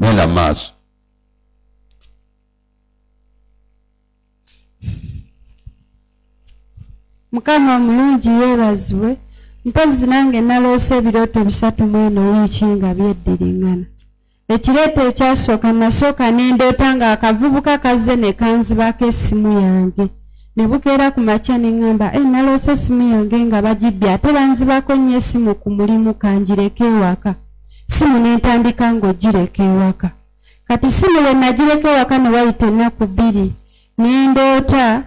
genda mu maaso. Mukama omulungi yeebazibwe. Mpozi nange naloose ebirooto bisatu mu eno wiiki nga byeddiringana. Ekireeto ekyasooka nasooka nendoota nga akavubuka kazze ne kanzibako essimu yange ne bukeera ku makya ne ŋŋamba e naloose essimu yange nga bagibbye ate banzibako nnyo essimu ku mulimu kangireka ewaka. Simu ne ntandika ng'ogireka ewaka. Kati simu lwe nagireka ewaka ne wayita ennaku bbiri ne ndoota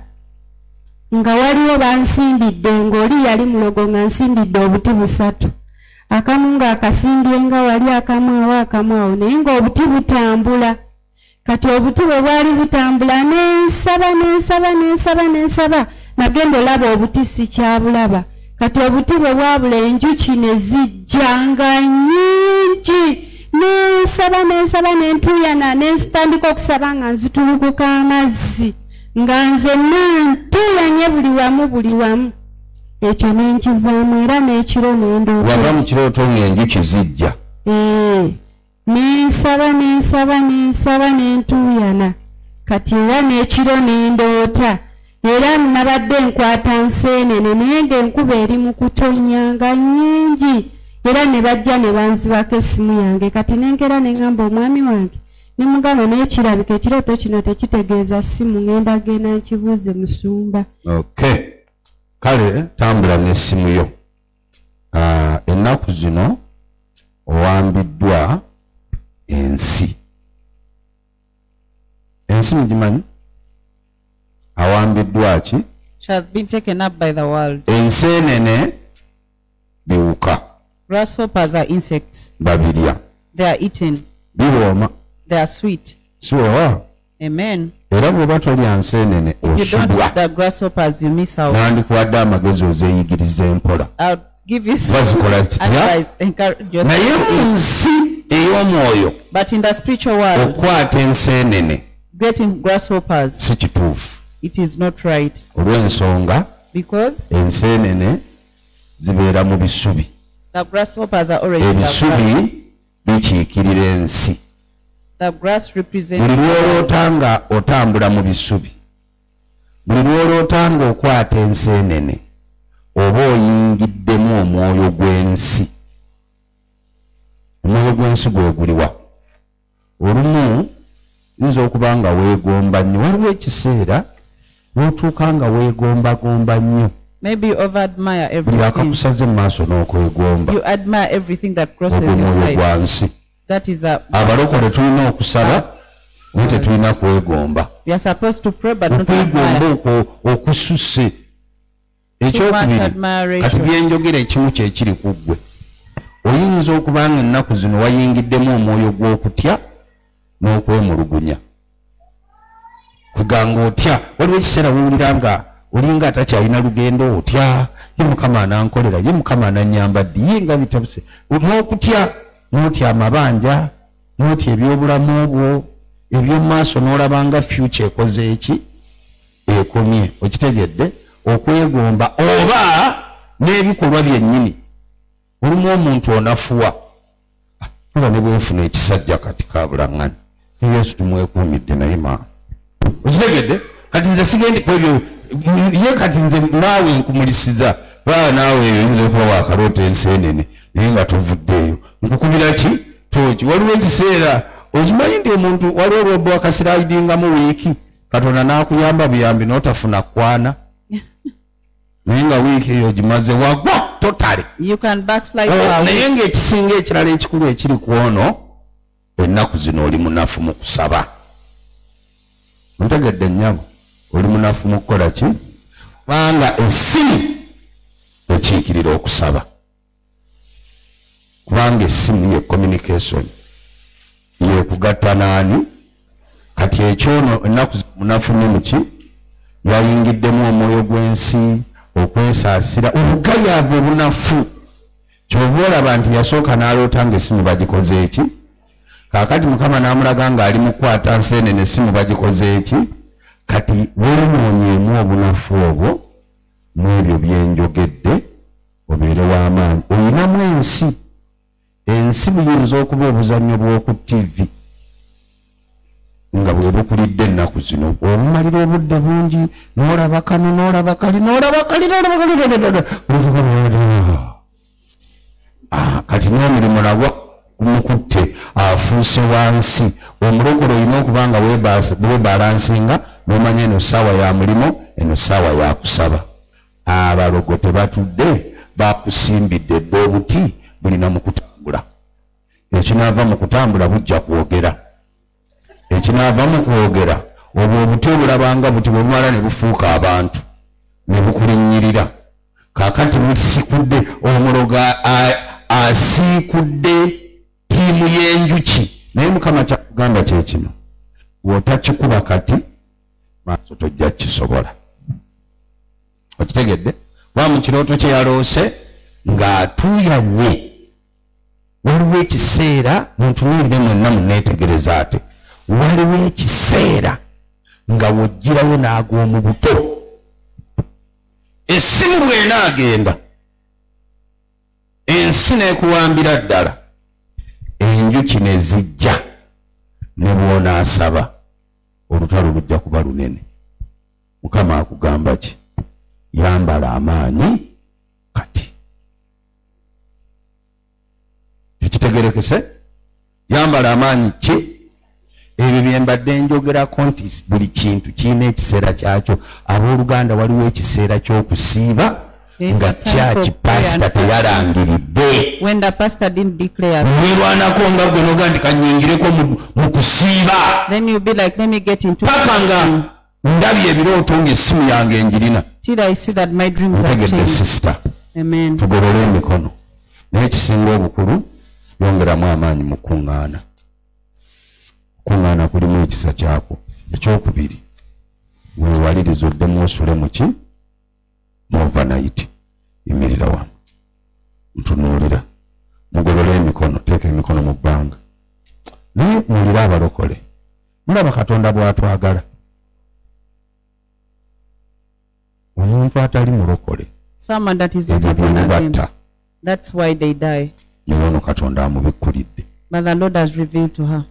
nga waliwo bansimbidde ng'oli yali mulogo nga nsimbidde obuti busatu. Akamu ng'akasimbye nga wali akamu awo akamu awo naye ng'obuti butambula kati obuti bwe bwali butambula nensaba nensaba nensaba nensaba nagenda olaba obuti sikyabulaba kati obuti bwe bwabula enjuki ne zijja nga nnyingi. Nensaba nensaba nentuuyana nenzitandika okusaba nga nzitulukuka amazzi nga nzenna ntuuyanye buli wamu buli wamu. Ekyo nenkivaamu era n'ekiro nendooka wava mu kirooto ng'enjuki zijja Ee, nensaba nensaba nensaba nentuuyana kati era n'ekiro nendoota. Era nabadde nkwata nseenene naye ng'enkuba eri mu kutonnya nga nnyingi. Era ne bajja ne banzibako essimu yange. Kati nengera ne ŋŋamba omwami wange ne mugamba naye kirabika ekirooto kino tekitegeeza ssimu ŋŋenda genda nkibuuze musumba. Okay kale tambula n'essimu yo. Ah, ennaku zino owambiddwa ensi ensi mugimanyi awambiddwa ki enseenene biwuka. Babirya biwooma siwowa era bw'oba tolya nseenene osubwanandikuwadde amagezi ozeeyigiriza empola bazikola kitya naye mu nsi ey'omwoyo But in the spiritual world, okwata enseenene getting grasshoppers, si kituufu it is not right. olw'ensonga Because enseenene zibeera mu bisubi the grasshoppers are already in the grass. ebisubi bikiikirira ensi buli represents lwoloota nga otambula mu bisubi buli lwoloota nga okwata enseenene oba oyingiddemu omwoyo gw'ensi omwoyo gw'ensi gwe guliwa olumu yinza okuba nga weegomba nnyo. Waliwo ekiseera n'otuuka nga weegombagomba nnyo. Maybe you over admire buli everything. akakusaze mu maaso n'okwegomba. You admire everything that crosses your side. gwa nsi. That is a. abalokole tulina okusaba naye tetulina kwegomba. We are supposed to pray, but not okwegomba okwo okususse. Ekyokubiri kati byenjogera ekimu kyekiri ku ggwe oyinza okuba nga ennaku zino wayingiddemu omwoyo gw'okutya n'okwemulugunya. Kweganga otya? Waliwo ekiseera wowulira nga olinga atakyalina lugendo otya? Ye mukama anankolera ye mukama ananyamba ddi ye nga bitabuse n'okutya? N'otya amabanja n'otya ebyobulamu bwo ebyomumaaso n'olaba nga fyuca ekoze eki? Ekomye. Okitegedde? Okwegomba oba n'ebikolwa byennyini olumu omuntu onafuwa. Oba ne bwenfuna ekisajja kati kabulaŋŋani ne yesu tumwekuumidde naye ma. Okitegedde? Kati nze sigendi kwebyo ye kati nze naawe nkumulisiza. Baa naawe oyinza okuba wakaloota enseenene naye nga tovuddeeyo. Nkukubira ki? Toki waliwo ekiseera. Okimanyi nti omuntu waliwo olwobba wakasiraidingamu wiiki? Katonda n'akuyamba buyambi n'otafuna kwana. (laughs) Naye nga wiiki eyo ogimaze wagwa totale You can backslide Oh, naye ng'ekisinga ekirala ekikulu ekiri ku ono ennaku zino oli munafu mu kusaba. Ntegedde nnyabo oli munafu mu kukola ki? Kubanga essimu ekiikirira okusaba. Kubanga essimu ye communication. Yekugatta naani kati ekyono ennaku munafu ne muki yayingiddemu omwoyo gw'ensi okwesaasira obugayaavu obunafu. Kyova olaba nti yasooka n'aloota ng'essimu bagikoze eki? Kaakati mukama n'amulaga ng'ali mu kukwata nseenene essimu bagikoze eki? Kati weenoonyeemu obunafu obwo? N'ebyo byenjogedde obeere w'amaanyi oyinamu ensi. Ensi buyinza okuba obuzannyo bw'oku tivi nga bwe bukulidde ennaku zino omumalira obudde bungi n'olaba kano n'olaba kali n'olaba kali n'olaba kali Ah, kati n'omulimu nagwo gumukutte afuuse wansi. Omulokole olina okuba nga webalansinga n'omanya eno ssaawa ya mulimu eno ssaawa ya kusaba. Abalogo tebatudde bakusimbidde dde obuti bulina mu kutambula ekinaava mu kutambula bujja kwogera ekinaava mu kwogera obwo obuti obulabanga buti bwe bumala ne bufuuka abantu ne bukulinnyirira. Kaakati busikudde omulogo a- a- asiikudde ttiimu y'enjuki. Naye mukama kyakugamba kyekino bw'otakikuba kati maaso tojja kisobola. Okitegedde? Wa mu kirooto kye yaloose ng'atuuyanye. Waliwo ekiseera muntunuulire mwenna munneetegereza ate waliwo ekiseera nga wojjirayo n'ag'omu buto. Essimu bw'enaagenda ensi n'ekuwambira ddala enjuki ne zijja ne bw'onaasaba olutalo lujja kuba lunene. Mukama akugamba ki? Yambala amaanyi kati. Ekitegerekese yambala amaanyi ki ebyo bye mbadde njogerako nti buli kintu kirina ekiseera kyakyo. Abooluganda waliwo ekiseera ky'okusiiba nga kyaki pasita teyalangiridde. When the pastor didn't declare, werwanako nga gwe noga nti kanyingireko mu- kusiiba. Then you'll be like, let me get into paka nga ndabye ebirooto ng'essimu yange engirina. Till I see that my dreams have ntegedde sisita Amen. tugobole emikono. Naye ekisinga obukulu yongeramu amaanyi mu kuŋŋaana kuŋŋaana kulimu ekisa kyako ekyokubiri weewaliriza oddemu osule muki mu overnight. Yimirira wano ntunuulira. Mugolole emikono teeka emikono mu bbanga. Naye muwulire abalokole. Mulaba katonda bw'atwagala. Omuntu atali mulokole ebyo byemubatta That's why they die. naye ono katonda amubikkulidde. But the Lord has revealed to her.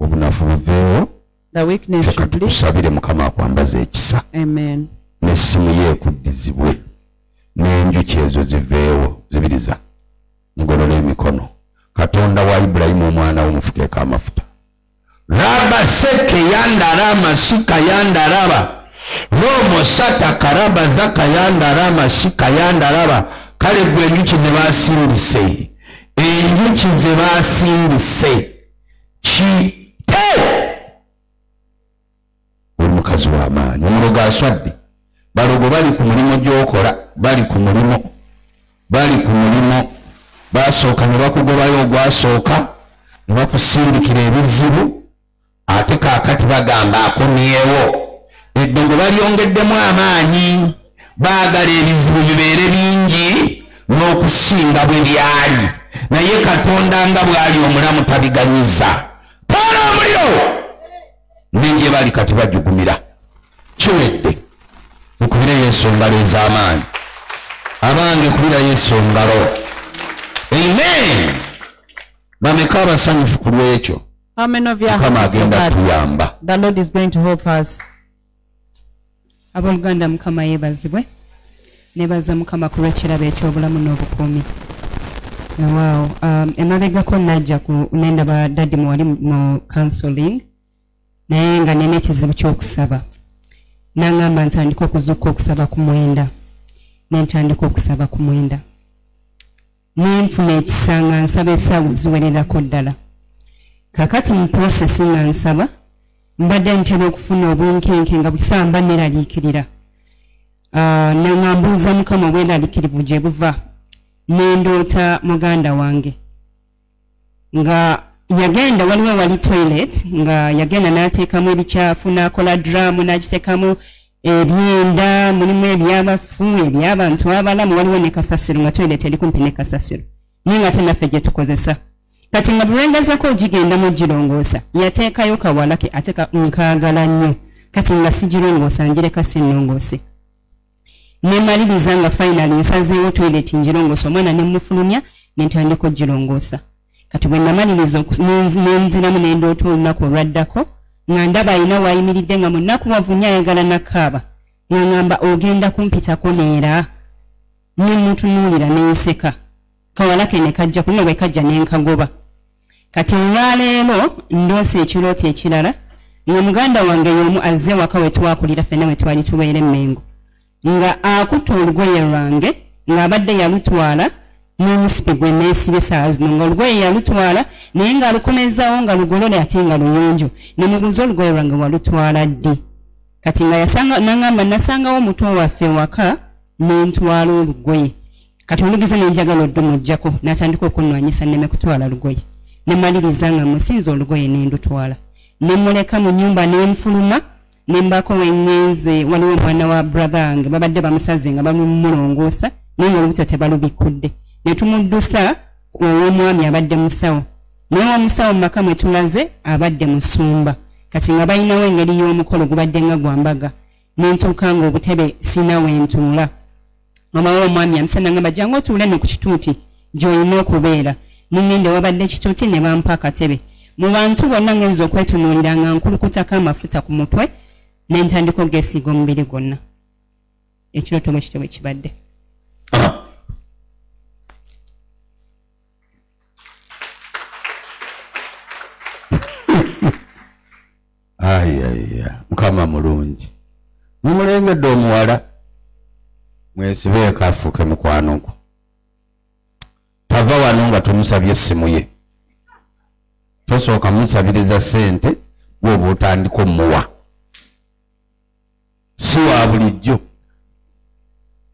Obunafu buveewo ffe katukusabire mukama akwambaza ekisa. N'essimu ye ekuddizibwe n'enjuki ezo ziveewo zibiriza. Mugolole emikono. Katonda wa ibulayimu omwana we mufukeeko amafuta. Raba seke yandarama shika yandaraba romo sataka raba zaka yandarama shika yandaraba kale gwe enjuki ze basindise enjuki ze basindise kite oli mukazi w'amaanyi. Omulogo aswadde balogo bali ku mulimu gy'okola bali ku mulimu bali ku mulimu. Basooka ne bakugobayo ogwasooka ne bakusindikira ebizibu ate kaakati bagamba akomyewo eddongo balyongeddemu amaanyi baagala ebizibu bibeere bingi n'okusinga bwe byali. Naye katonda nga bw'ali omulamu tabiganyiza toola omuliro ne gye bali kati bajugumira kiwedde. Mukubire yesu engalo ez'amaanyi. Abange kubira yesu engalo. Amen! Bameka abasanyufu ku lw'ekyo. Mukama agenda kutuyamba. The Lord is going to help us. abooluganda mukama yeebazibwe. Nebaza mukama ku lw'ekirabo ekyobulamu n'obukuumi waawo um, emabegako najja ku nendaba daddi muwali mu counseling naye nga nina ekizibu ky'okusaba naŋŋamba ntandika okuzuuka okusaba ku mwenda nentandika okusaba ku mwenda nenfuna ekisa nga nsaba essaawa ziwererako ddala kakati mu prosesi nga nsaba mbadde ntera okufuna obunkenke nga buli saa mba neraliikirira Ah, ne nga mbuuza mukama obweraliikirivu gye buva nendoota muganda wange. Nga yagenda waliwo wali toilet nga yagenda n'ateekamu ebikyafu n'akola draamu n'agiteekamu ebyenda mulimu ebyabafu ebyabantu abalamu waliwo ne kasasiro nga toilet eri kumpi ne kasasiro. Naye nga tenaffe gye tukozesa. Kati nga bulwengezako ogigendamu ogirongoosa yateekayo kawalake ate ka- nkaagala nnyo. Kati nga sigirongoosa ngireka sinnongoose nemaliriza nga finally nsazeewo toilet njirongoosa omwana nemufulumya nentandika ogirongoosa kati bwe namaliriza nenziramu nendoota olunaku olwaddako nga ndaba alina waayimiridde nga munaku wavunya ayagala nakaaba nga ŋŋamba ogenda kumpitako neera nemutunuulira nenseka. Kawalake ne kajja kulina bwe kajja nenkagoba. Kati olwaleero ndoosa ekirooto ekirala nga muganda wange y'omu azze waka we twakulira ffenna we twali tubeera emmengo nga akutta olugoye lwange ng'abadde yalutwala n'omusipi gwe neesibe saa zino. Nga olugoye yalutwala naye ng'alukomezaawo nga lugolole ate nga luyonjo ne mubuuza olugoye lwange walutwala ddi? Kati nga naŋŋamba nasangawo muto waffe waka nentwala olugoye. Kati olugize nenjagala oddumujjako natandika okunwanyisa neme kutwala lugoye. Nemaliriza nga musinza olugoye nendutwala nemuleka mu nyumba nenfuluma nembako wengenze waliwo omwana wa brother wange babadde bamusaze nga balumulongoosa naye nga olubuto tebalubikudde. Netumuddusa ow'omwami abadde musawo. Naye omusawo mu maka mwe tulaze abadde musumba. Kati nga balinawo engeri y'omukolo gubadde nga gwambaga nentuuka nga obutebe sina wentuula omawo omwami amusana ngamba jangu otuule no ku kituuti gy'olina okubeera. Ningende wabadde ekituuti ne bampa akatebe. Mu bantu bonna ngenza okwetunuulira nga nkulukutako amafuta ku mutwe nentandika ogesiiga omubiri gwonna. Ekirooto bwe kityo bwe kibadde. Ayaya mukama mulungi. Mumulengedde omuwala? Mwesibeeko afuuke mukwano gwo. Tava wano nga tomusabye essimu ye. Tosooka musabiriza sente bwoba otandika omuwa si wa bulijjo.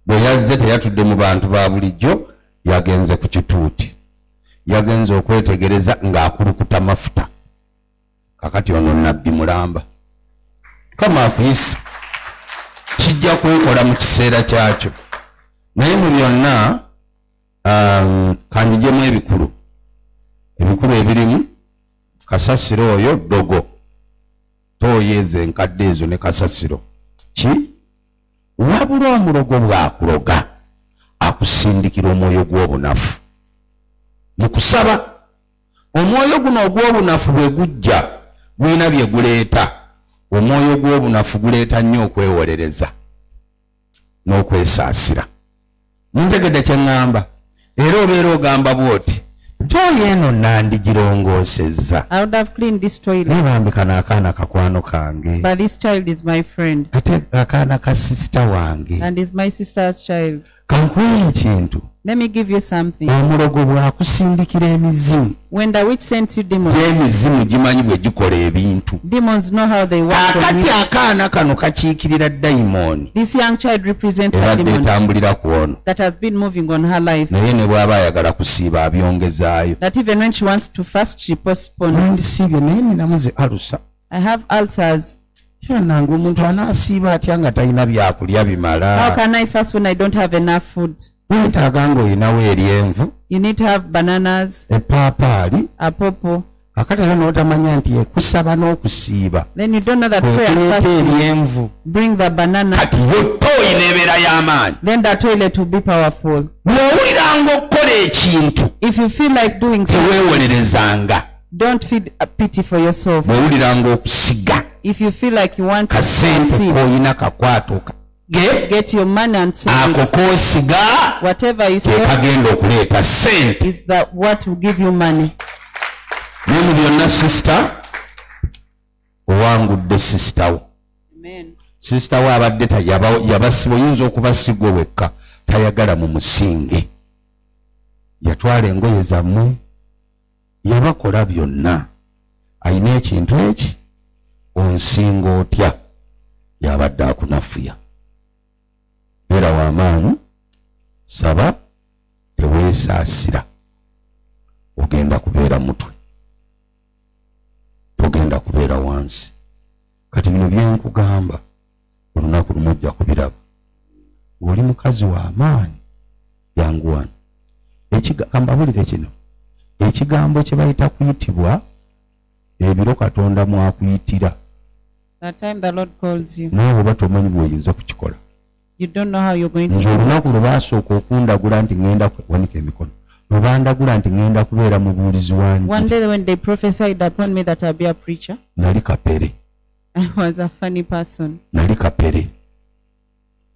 Bwe yazze teyatudde mu bantu ba bulijjo yagenze ku kituuti. Yagenze okwetegereza ng'akulukuta mafuta. Kakati ono nabbi mulamba. Kama akuyisa kijja kwekola mu kiseera kyakyo. Naye mu byonna um, kanjijemu ebikulu. Ebikulu ebirimu kasasiro oyo dogo tooyeeza enkadde ezo ne kasasiro ki? Wabula omulogo bw'akuloga akusindikira omwoyo gw'obunafu. Mu kusaba omwoyo guno ogw'obunafu bwe gujja gulina bye guleeta. Omwoyo gw'obunafu guleeta nnyo okwewolereza n'okwesaasira. Muntegedde kye ŋŋamba era obeera ogamba bw'oti gyoyo eno nandigirongoosezza toilet, nebambika n'akaana kakwano kange. Child is my ate akaana ka sisita wange kankuwa ekintu Let me give you something. omulogo bw'akusindikira emizimu When the witch sends you demons, gy'emizimu gimanyi bwe gikola ebintu demons know how they work akati akaana kano kakiikirira dayimooni This young child represents a ebadde demon etambulira ku ono that has been moving on her life. naye ne bw'aba ayagala kusiiba abyongezaayo That even when she wants to fast, she postpones. nandisiibye naye ninamu ze alusa I have ulcers. Kyanange omuntu anaasiiba atya nga talina byakulya bimala? Weetaaga ng'olinawo eryenvu to have bananas, epaapaali akati era n'otamanya nti ekusaba n'okusiiba. Kwekuleeta fasting. eryenvu kati yo tooyi n'ebeera y'amaanyi. Bw'owuliranga okukola ekintu. Teweewolerezanga. don't feel a pity for yourself. bw'owuliranga okusiga If you feel like you want kasente kakwato ge get your money and sow ako it. k'osiga Whatever you ke sow kagenda okuleeta sente is that what will give you money. naye mu byonna sisita owangudde sisita wo Amen. sisita we abadde yabasiba oyinza okuba sigwe wekka tayagala mu musinge yatwala engoye zammwe yabakola byonna ayina ekintu eki onsinga otya yabadde akunafuya beera w'amaanyi saba teweesaasira. Ogenda kubeera mutwe. Togenda kubeera wansi. Kati bino byenkugamba olunaku lumu ojja kubiraba. Ng'oli mukazi w'amaanyi jangu wano. Ekiga- kambabulire kino. Ekigambo kye bayita kuyitibwa ebiro katonda mwakuyitira The time the Lord calls you, naawe oba tomanyi bw'oyinza kukikola. You don't know how you're going to nze do olunaku it. lwe baasooka okundagula nti ŋŋenda kuwanika emikono. Lwe bandagula nti ŋŋenda kubeera mubuulizi One wange day when they prophesied upon me that I'll be a preacher, nali kapere. I was a funny person. nali kapere.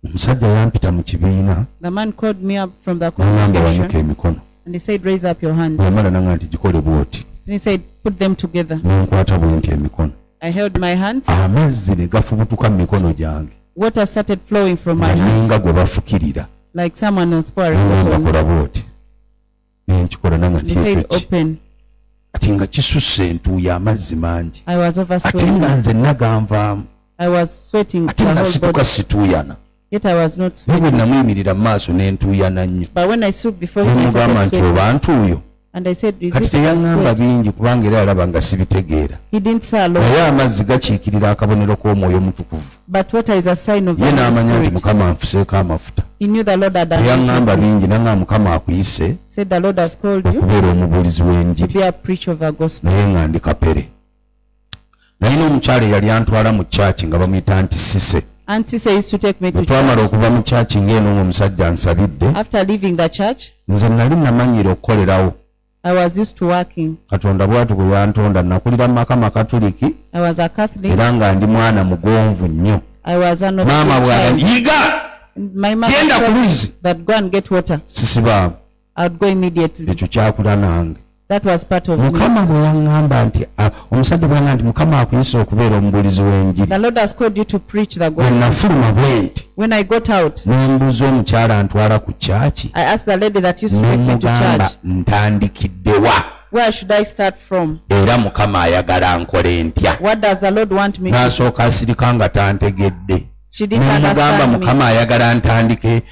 Omusajja yampita mu kibiina. The man called me up from the n'agamba wanika congregation emikono. and he said, Raise up your hands. bwemala nanga nti gikole bwoti. And he said, Put them together. nenkwata bwe nti emikono I held my hands. amazzi ne gafubutuka mu mikono gyange Water started flowing from my nga hands ninga gwe bafukirira like someone was pouring water on me. kola bwoti nenkikola nanga Open. ati nga kisusse entuuyo amazzi mangi I was ate nga oversweating. nze naganvaamu I was sweating ate the nga whole situka body. situuyana Yet I was not naye bwe sweating. namuyimirira mu maaso n'entuuyana nnyo But when I stood before him, I nemugamba started nti sweating. oba ntuuyo Kati teyaŋŋamba bingi kubanga era alaba nga sibitegeera. Naye amazzi gakiikirira akabonero k'omwoyo omutukuvu. Ye n'amanya nti mukama anfuseeko amafuta. Teyaŋŋamba bingi nanga mukama akuyise okubeera omubuulizi w'enjiri. naye nga ndi kapere. Nalina omukyala eyali antwala mu kyaki nga bamuyita nti sise. Twamala okuva mu kyaki ng'eno ng'omusajja ansabidde nze nali namanyire okukolerawo I was used to working. katonda bwatu bwe yantonda nakulira mu maka makatuliki I was a Catholic. era nga ndi mwana mugonvu nnyo I was an maama child. yiga My mother genda ku told me luzzi that go and get water. sisibaamu I would go immediately. ekyo kyakula nange Mukama bwe yaŋŋamba nti ah, omusajja yaŋŋamba nti mukama akuyisa okubeera omubuulizi w'enjiri. Bwe nafuluma bwe nti nembuuza omukyala antwala ku kyaki? Nemugamba ntandikiddewa where should I start from? era mukama ayagala nkole ntya. N'asooka asirika nga tantegedde. Nemugamba mukama ayagala ntandike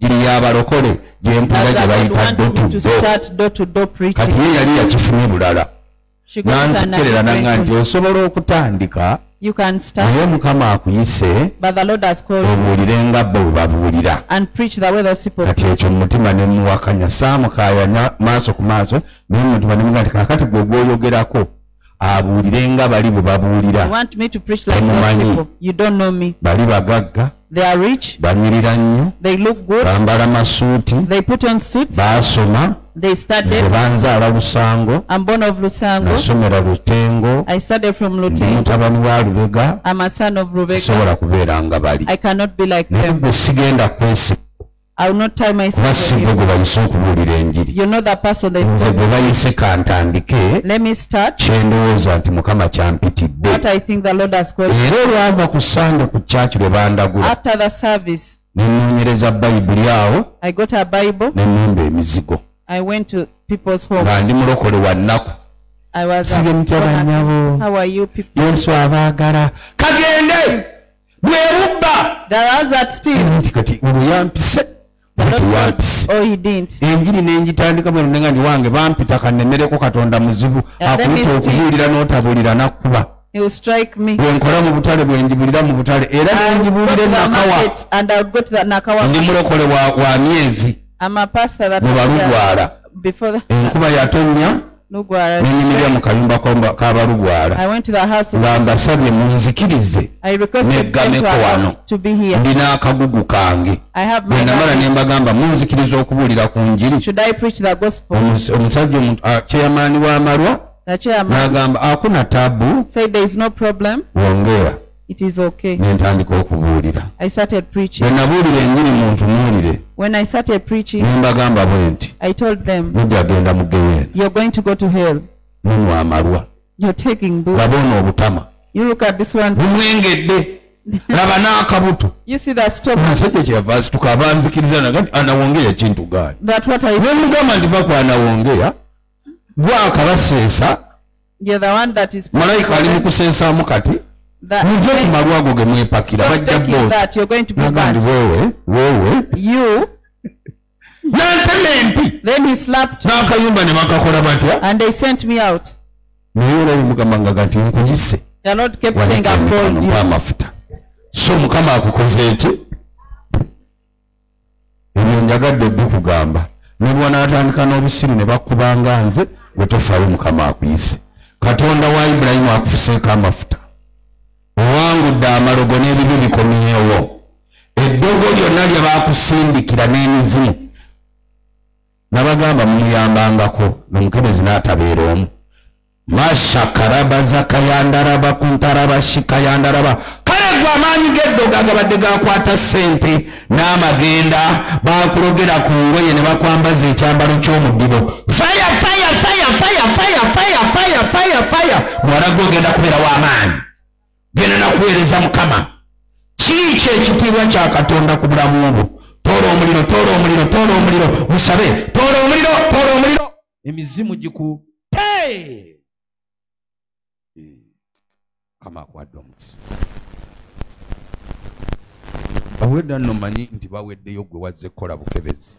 enjiri y'abalokole gye mpulira Does gye bayita want me to dotudo start door to door kati preaching? ye yali yakifunye bulala. Nansekerera nanga I nti osobola okutandika naye mukama akuyise obuulire nga bo bwe babuulira. Kati ekyo mumutima nemuwakanya saamukayanya maaso ku maaso naye mumutima nemuga nti kakati gwe gwoyogerako abuulire nga bali bwe babuulira Temumanyi. bali bagagga They are rich. banyirira nnyo They look good. bambala masuuti They put on suits. baasoma They studied. banzaala lusango I'm born of Lusango. nasomera lutengo I studied from Lutengo. mutabani wa lubega I'm a son of Rebecca. sisobola kubeera nga bali I cannot be like naye them. gwe sigenda kwesi I will not tie kuba myself si on gwe gwe bayise okubuulira enjiri. Nze gwe bayise kantandike kyendowooza nti mukama kyampitidde. Era olwava ku sande ku kyaki lwe bandagula. Nenoonyereza bayibuli awo I got a Bible. ne nnumba emizigo. Nga ndi mulokole wa nnaku. I was sige mutya bannyabo. How are you people? yesu abaagala. Kagende! Bwe bubba! Nti kati olwo yampise Oh, enjiri nenjitandika bwe lunenga ndi wange bampita kannemereko katonda muzibu akuyita okubuulira n'otabuulira nakkuba. Bwenkola mu butale bwenjibulira mu butale. Era the Nakawa. ndi mulokole wa, myezi. I'm a pastor that mu was balugwala there before the, enkuba yatonnya nenyumira mu kayumba k'abalugwala. Nga mbasabye munzikirize. Neggameko wano ndina akagugu kange. Bwe namala ne mbagamba munzikiriza okubuulira ku njiri. Omusajja kyeyamaani w'amalwa n'agamba akuna tabu. Wongera. It is okay. Ne ntandika okubuulira. I started preaching. Bwe nabuulira enjiri mu ntunuulire when i started preaching ne mbagamba bwe nti i told them mujja genda mu geyeena you're going to go to hell. Munywa amalwa. You're taking booze laba ono obutama. You look at this one. Bumwengedde. Laba n'akabuto. Omusajja kyeyava asituka abanzikiriza naga nti anawongeya kintu gaani nemugamba nti baku anawongeya. Gwakabaseesa you're the one that is malayika ali mu kuseesaamu kati muve ku malwa ago ge mwepakira bajja booti wewe wewe. N'antema empi n'akayumba ne bakakola batya? Naye olali mukama nga kati nkuyise amafuta. So mukama akukoze eki? Ebyo njagadde eddukugamba ne bwanaatandika n'obusiru ne bakkubanga nze gwe tofaayo mukama akuyise. Katonda wa ibulayimu akufuseeko amafuta. Owangudde amalogo n'ebibi bikomyewo. Eddogo lyonna lye baakusindikira n'emizimu nabagamba mumuyambangako nomukebezi n'atabeera omu. Mashakaraba zakayandaraba kuntaraba shikayandaraba kale gwe amaanyi g'eddogo agabadde gakwata sente n'amagenda bakulogera ku ngoye ne bakwambaza ekyambalo ky'omuddibo. Faya faya faya faya faya faya faya faya faya muwala gwe ogenda kubeera w'amaanyi genda nakuweereza mukama. Kiiki ekitiibwa kya katonda ku bulamu bwo toola omuliro toola omuliro toola omuliro. Musabe toola omuliro toola omuliro. Emizimu giku Hey! kama akwadde omukisa. Awedda nno manyi nti baweddeyo gwe wazze kukola bukebezi.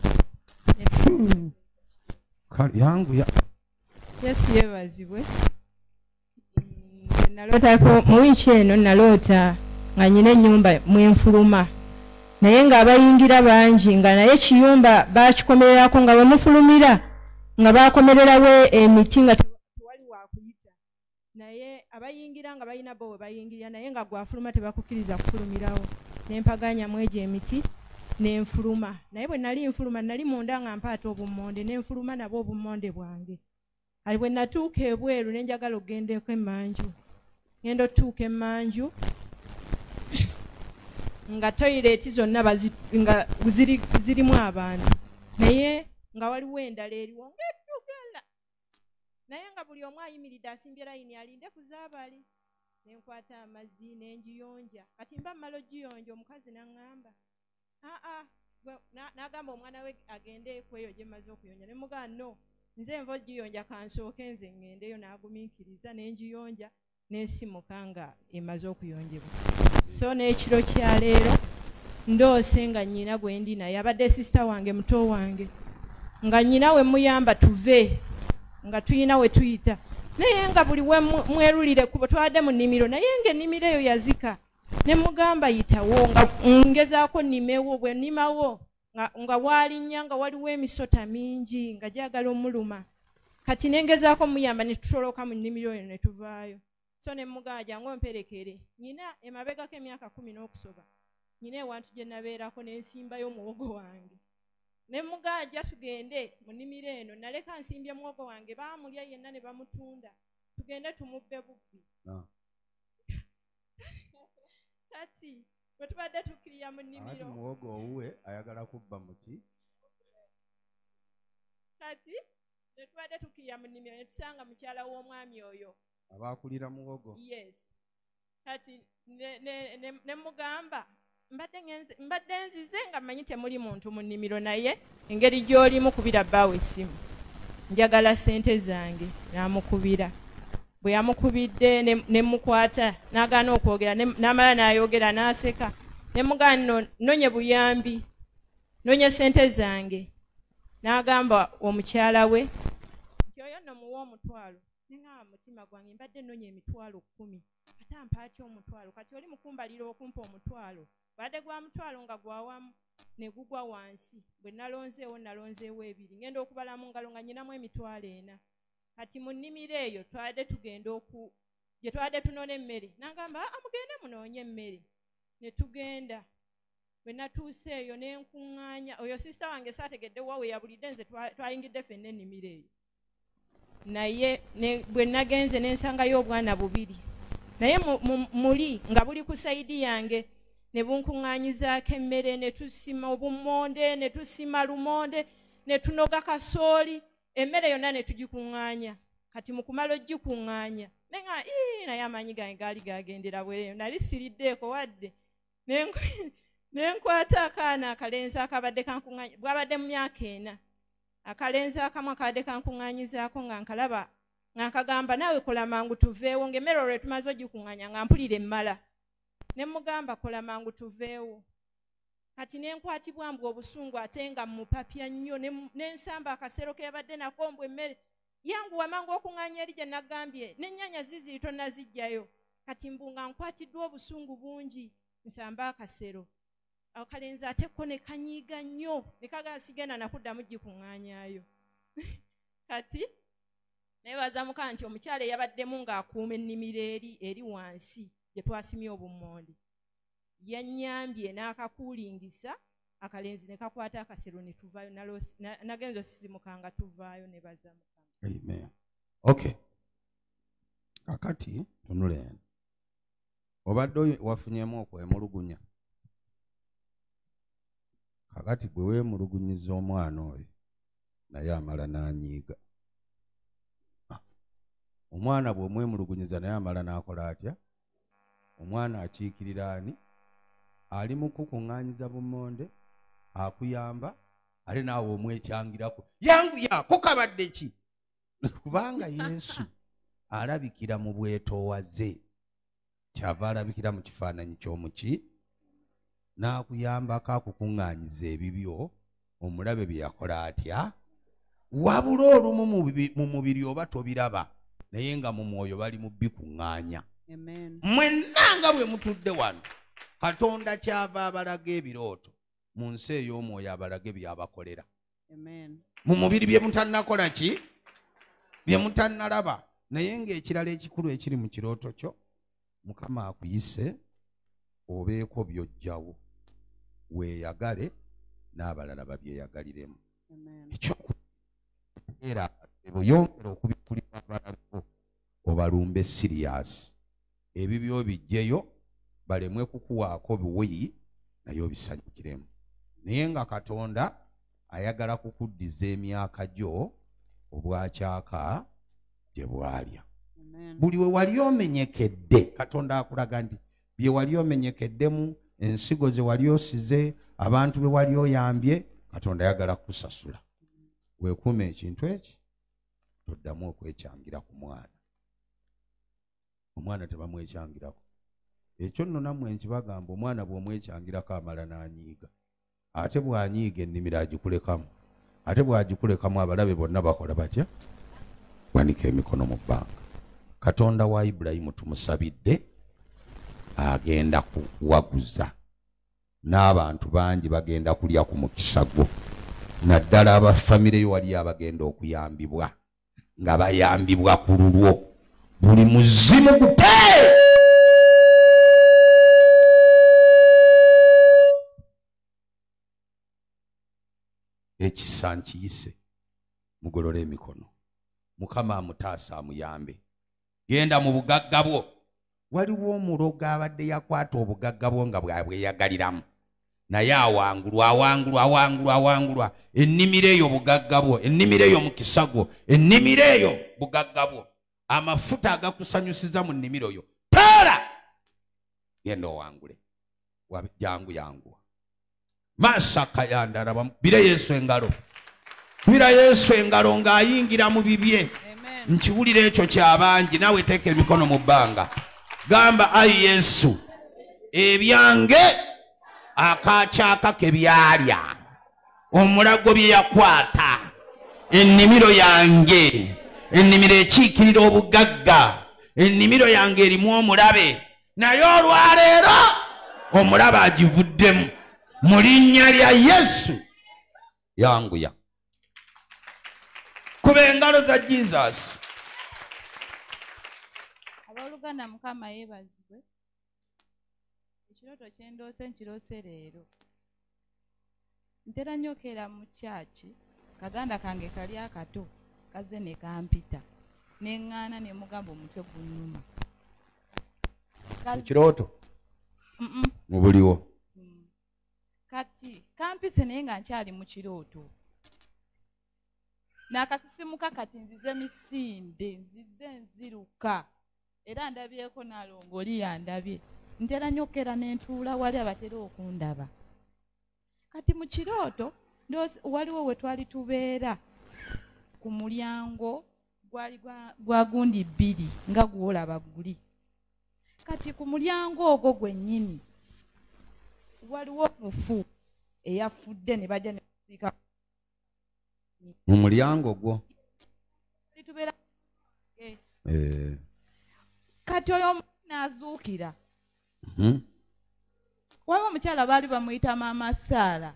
Kale, yangu ya yesu yeebazibwe. Mm, nalootako mu wiiki eno naloota nga nyina ennyumba mwenfuluma. Naye ng'abayingira bangi nga naye kiyumba bakikomererako nga bwe mufulumira nga bakomererawo emiti nga tewa- tewali wakuyita naye abayingira nga balina bo we bayingirira naye nga gwafuluma tebakukkiriza kufulumirawo. Nempaganyamu egyo emiti nenfuluma naye bwe nali nfuluma nali munda nga mpaata obummonde nenfuluma nabwo obummonde bwange ali bwe natuuka ebweru nenjagala okgendeko emanju ngenda otuuka emanju nga toyireeti zonna nga ziri- zirimu abantu. Naye nga waliwo endala eriwo ngaeddugala naye nga buli omu ayimiridde asimbye layini alinde ku zaabali nenkwata amazzi nenjiyonja kati mba mmala ogiyonja omukazi naŋŋamba aa gwe- na- n'agamba omwana we agende kweyo gye mmaze okuyonja. Ne mugaa no nze nva ogiyonja kansooke nze ŋŋendeyo n'agumiikiriza nenjiyonja n'esimuka nga emaze okuyonjebwa. So n'ekiro kya leero ndoose nga nnyina gwe ndi naye. Abadde sisita wange muto wange nga nnyina we muyamba tuve nga tuyina we tuyita. Naye nga buli we mwerulire kubo twadde mu nnimiro naye ng'ennimiro eyo yazika ne mugamba yitawo nga ngezaako nnimewo bwe nnimawo nga, walinnya nga waliwo emisota mingi nga gyagala omuluma. Kati nengezaako muyamba ne tutoloka mu nnimiro eyo ne tuvaayo. So ne mugamba jangu omperekere nyina emabegako emyaka kumi n'okusoba nyina ewantu gye nabeerako nensimbayo muwogo wange. Ne mugajja tugende mu nnimiro eno naleka nsimbye muwogo wange baamulya yenna ne bamutunda tugende tumubbe bubbi. Ah. (laughs) kati bwe tubadde tukkirira mu nnimiro. Muwogo owuwe ayagala kubba muki kati ne tubadde tukkirira mu nnimiro ne tusanga mukyala w'omwami oyo. Abakulira muwogo. Yes. Kati ne- mugamba mbadde nzize nga mmanyi temuli muntu mu nnimiro naye engeri gy'olimu kubira bbaawe essimu. Njagala sente zange n'amukubira bwe yamukubidde ne- mukwata n'agaana okwogera n'amala n'ayogera n'aseka. Ne mugamba nno nonye buyambi nonye sente zange. N'agamba omukyala we nti oyo nno muwa omutwalo neŋŋaba mutima gwange mbadde nnonya emitwalo kkumi. Ate ampaaki omutwalo kati oli mukumbalira okumpa omutwalo badde gwa mutwalo nga gwawamu ne gugwa wansi bwe nalonzeewo nalonzeewo ebiri ngenda okubala mu ngalo nga nyinamu emitwalo ena kati mu nnimiro eyo twadde tugenda oku gye twadde tunona emmere. Nagamba aa mugende munoonye emmere. Ne tugenda. Bwe natuuse eyo ne nkuŋŋaanya. Oyo sisita wange saategedde wa we yabulidde nze twa- twayingidde ffenna ennimiro eyo. Naye bwe nagenze ne nsangayo obwana bubiri. Naye mu- mu- muli nga buli ku sayidi yange ne bunkuŋŋaanyizaako emmere ne tusima obummonde ne tusima lumonde ne tunoga kasooli emmere yonna ne tugikuŋŋaanya. Kati mu kumala ogikuŋŋaanya nenga naye amaanyi gange gaali gagendera bwereyo nali siriddeeko wadde. Ne nk- (laughs) ne nkwata akaana akalenzi akabadde kankuŋŋaanya bwabadde mu myaka ena. Akalenzi akamu akabadde kankuŋŋaanyizaako nga nkalaba nga nkagamba naawe kola mangu tuveewo ng'emmere olwo tumaze ogikuŋŋaanya nga mpulira emmala. Ne mugamba kola mangu tuveewo kati ne nkwatibwa mbwe obusungu ate nga mupapya nnyo ne mu- ne nsamba akasero ke yabadde nako mbwe emmere yanguwa mangu okuŋŋaanya eri gye nagambye n'ennyanya ziziri tonnaziggyayo kati mbu nga nkwatiddwa obusungu bungi nsamba akasero. Akalenzi ate ko ne kanyiiga nnyo ne kagaa sigenda nakuddamu gikuŋŋaanyaayo (laughs) kati nebaza mukaa nti omukyala eyabaddemu ng'akuuma ennimiro eri eri wansi gye twasimye obummonde yannyambye n'akakuulingisa akalenzi ne kakwata akasero ne tuvaayo nagenza osisimuka nga tuvaayo ne baza mukama amen. Okay kakati tunule. Eno obadde wafunyemu okwemulugunya kakati bwe weemulugunyiza omwana oyo naye amala n'anyiiga. Ah, omwana bw'omwemulugunyiza naye amala n'akola atya? Omwana akiikirira ani ali mu kukuŋŋaanyiza bumonde akuyamba ate naawe omwekyangirako yanguya kukabadde ki? Kubanga yesu (laughs) alabikira mu bwetoowaze. Kyava alabikira mu kifaananyi ky'omuki n'akuyambako akukuŋŋaanyiza ebibyo omulabe bye yakola atya? Wabula olumu mu mubiri oba tobiraba naye nga mu mwoyo bali mu bikuŋŋaanya. Amen. mwenna nga bwe mutudde wano katonda kyava abalaga ebirooto mu nsi ey'omwoyo abalage byabakolera Amen. mu mubiri bye mutannakola ki? Bye mutannalaba. Naye ng'ekirala ekikulu ekiri mu kirooto kyo mukama akuyise obeeko by'ojjawo. Weeyagale n'abalala babyeyagaliremu. Amen. ekyokuera bweyongera okubikulira abalabo obalumbe siriyasi ebibyo bijjeyo balemwe kukuwaako biweyi naye obisanyukiremu. Naye nga katonda ayagala kukuddiza emyaka gyo obwakyaka gye bwalya. Buli we wali omenyekedde katonda akulaga nti bye wali omenyekeddemu ensigo ze wali osize abantu be wali oyambye katonda ayagala kukusasula. Weekuuma ekintu eki toddamu okwekyangira ku mwana. Omwana tebamwekyangirako ekyo nno nammwe nkibagamba omwana bw'omwekyangirako amala n'anyiiga. Ate bw'anyiiga ennimiro agikulekamu ate bw'agikulekamu abalabe bonna bakola batya? Wanika emikono mu bbanga. Katonda wa ibulayimu tumusabidde agenda kuwaguza. N'abantu bangi bagenda kulya ku mukisa gwo. Naddala abafamireyo waliyo abagenda okuyambibwa nga bayambibwa ku lulwo. Buli muzimu gute ekisa nkiyise mugolole emikono. Mukama amutaasa amuyambe. Genda mu bugagga bwo. Waliwo omuloga abadde yakwata obugagga bwo nga bwabweyagaliramu naye awangulwa awangulwa awangulwa awangulwa. Ennimiro eyo bugagga bwo ennimiro eyo mukisa gwo ennimiro eyo bugagga bwo. Amafuta agakusanyusiza mu nnimiro yo. Taala! Genda owangule. Wa- jangu yanguwa masaka yandaraba bire yesu engalo. Bira yesu engalo ng'ayingira mu bibye. Nkiwulira ekyo kyabangi nawe teeka emikono mu bbanga. Gamba ayi yesu ebyange akakyaka ke byalya. Omulago bye yakwata. Ennimiro yange ennimiro ekiikirira obugagga. Ennimiro yange erimu omulabe. Naye olwaleero omulabe agivuddemu mu linnya lya yesu. Yanguya. Kuba engalo za jesus. Abooluganda mukama yeebazibwe. Ekirooto kye ndoose nkiroose leero. Ntera nnyo keera mu kyaki. Kaganda kange kali akato kaze ne kampita. Neŋŋaana ne mugamba omutwe gunnuma. Ekirooto mubuliwo kati kampise naye nga nkyali mu kirooto. N'akasisimuka kati nzize misinde nzize nziruka. Era ndabyeko nalongo oli yandabye. Ntera nnyo okera nentuula wali abatera okundaba. Kati mu kirooto waliwo we twali tubeera. Ku mulyango gwali gwa- gundi bbiri nga gwolaba guli. Kati ku mulyango ogwo gwennyini waliwo mufu eyafudde ne bajja ne basika mu mulyango gwo. Eh, kati oyo omuntu n'azuukira. Mhm. waliwo omukyala baali bamuyita maama saala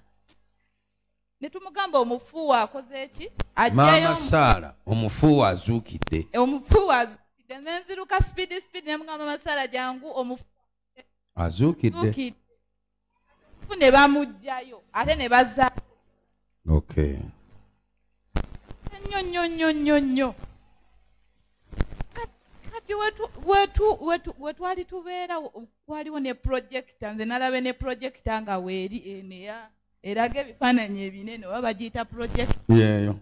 ne tumugamba omufu waakoze eki maama saala omufu azuukidde. Omufu waazuukidde nenziruka speedi speedi nemugamba maama saala jangu omufu azuukidde ne bamugjayo ate ne bazza. Okay. Nnyo nnyo nnyo nnyo nnyo. Kati- wetu- wetu- wetu- we twali tubeera w- waliwo ne projekita nze nalabe ne projekita nga weeri eneya eraga ebifaananyi ebinene oba bagiyita projekita yeeyo.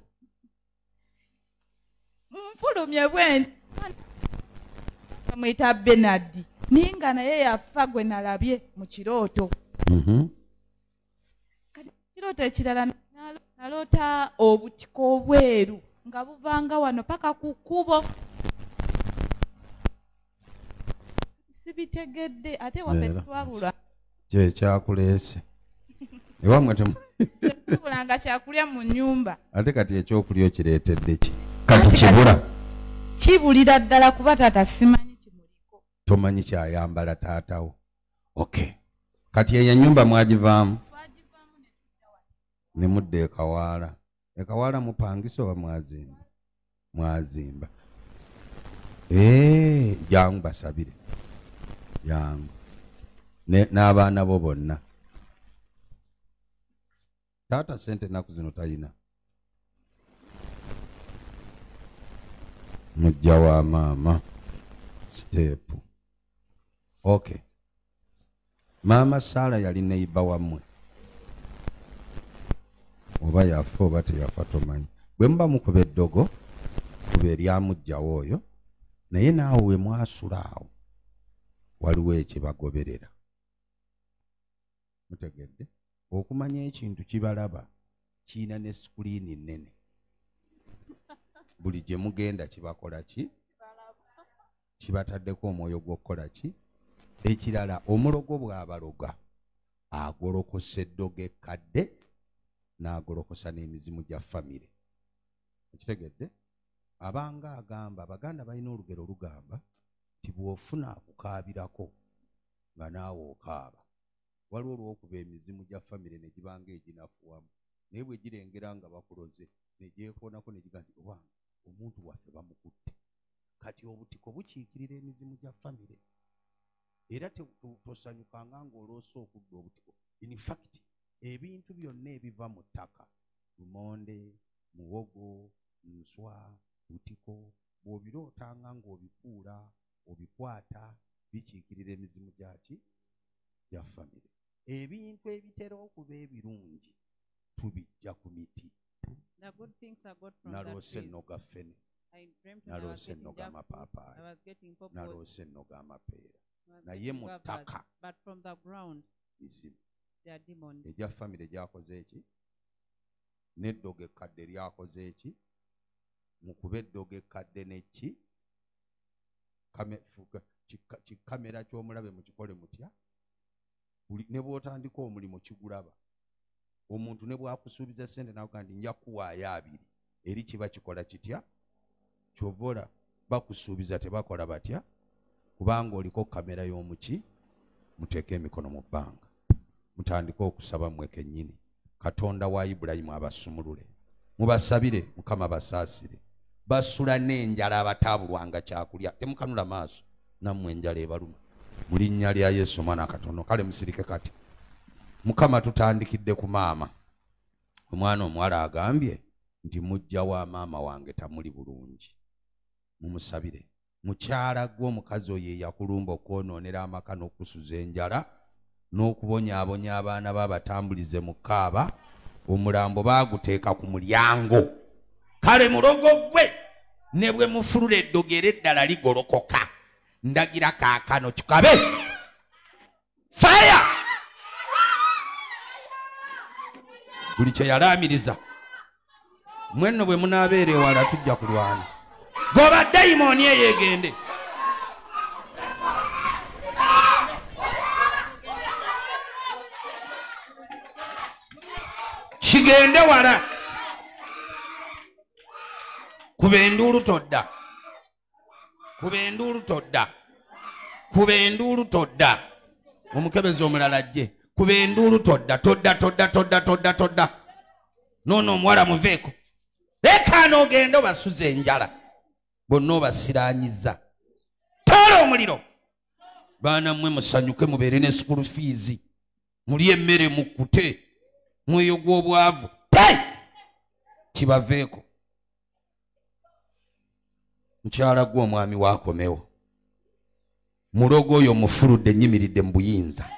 Nfulumye bwe bamwyita benadi naye nga naye yafa gwe nalabye mu kirooto Kirooto ekirala nalo- naloota obutiko obweru nga buvanga wano paka ku kkubo. Sibitegedde ate waffe Leero. twabula. Kyekyakuleese ewamwe temu tubulanga kyakulya mu nnyumba. Ate kati ekyokulya okireetedde ki? Kati kibula. kibulira ddala kuba taata simanyi kimuliko. Tomanyi kyayambala taatawo okay kati eyo ennyumba mwagivaamu ne mudda ekawaala ekawaala mupangisa oba mwazimba. Mwazimba. Ee jangu basabire. Jangu n'abaana bo bonna. Taata sente ennaku zino talina mujja wa maama siteepu okay. Maama saala yali neiba wammwe oba yafa oba teyafa tomanyi. Bwe muba mukuba eddogo kuba eryamugjawo oyo naye naawe we mwasula awo waliwo ekibagoberera. Mutegedde? Okumanya ekintu kibalaba kiina ne sikuliini nnene. Buli gye mugenda kibakola ki? Kibataddeko omwoyo gw'okukola ki? Ekirala omulogo bw'abaloga agolokosa eddogo ekkadde n'agolokosa n'emizimu gya famire. Ekitegedde abanga agamba abaganda balina olugero olugamba nti bw'ofuna akukaabirako nga naawe okaaba. Waliwo olw'okuba emizimu gya famire ne gibanga eginafuwamu naye bwe girengera nga bakuloze ne gyekoonako ne giga nti owange omuntu waffe bamukutte. Kati obutiko bukiikirira emizimu gya famire. Era tosanyukanga ng'oloose okudda obutiko. In fact ebintu byonna ebiva mu ttaka. Lumonde muwogo nswa butiko bw'obirootanga ng'obikuula obikwata bikiikirira emizimu gyaki gya famire. Ebintu ebitera okuba ebirungi tubijja ku miti. Naloose trees. ennoga ffene. Naloose getting ennoga jackfruit, amapaapaali I was getting purples, naloose ennoga amapeera. I was naye mu ttaka. but egya famire gyakoze eki? N'eddogo ekkadde lyakoze eki? Mu kuba eddogo ekkadde neki kikamera ky'omulabe mukikole mutya? Ne bw'otandika omulimu kigulaba. Omuntu ne bw'akusuubiza sente nakuga nti nja kuwaayo abiri. Eri kiba kikola kitya? Kyova ola bakusuubiza tebakola batya? Kubanga oliko kamera y'omuki muteeke emikono mu bbanga mutandike okusaba mmwe kennyini. Katonda wa ibulayimu abasumulule. Mubasabire mukama basaasire. Basula n'enjala abataabulwanga kyakulya. Temukanula maaso nammwe enjala ebaluma. Mu linnya lya yesu omwana katono kale musirike kati. Mukama tutandikidde ku maama. Omwana omuwala agambye nti mujja wa maama wange tamuli bulungi. Mumusabire. Mukyala gwe omukazi oyo eyakulumba okwonoonera amaka n'okusuza enjala n'okubonyaabonya abaana baabatambulize mu kaaba omulambo baaguteeka ku mulyango. Kale mulogo gwe ne bwe mufulula eddogera eddala ligolokoka. Ndagira kaakano kikabe! Faya buli kye yalaamiriza. Mwenno bwe munaabeera ewala tujja kulwana. Goba dayimooni eyo egende kigende wala. Kuba enduulu todda. Kuba enduulu todda. Kuba enduulu todda. Omukebezi omulala jje kuba enduulu todda todda todda todda todda todda. Noono omuwala muveeko leekaana ogende obasuza enjala. Bonna obasiraanyiza toola omuliro. Baana mmwe musanyuke mubeere ne sikulu fiizi muli emmere mukkute mweyogwa obwavu te kibaveeko. Mukyala gwe omwami waakomewo. Mulogo oyo mufuludde ennyimiridde mu buyinza.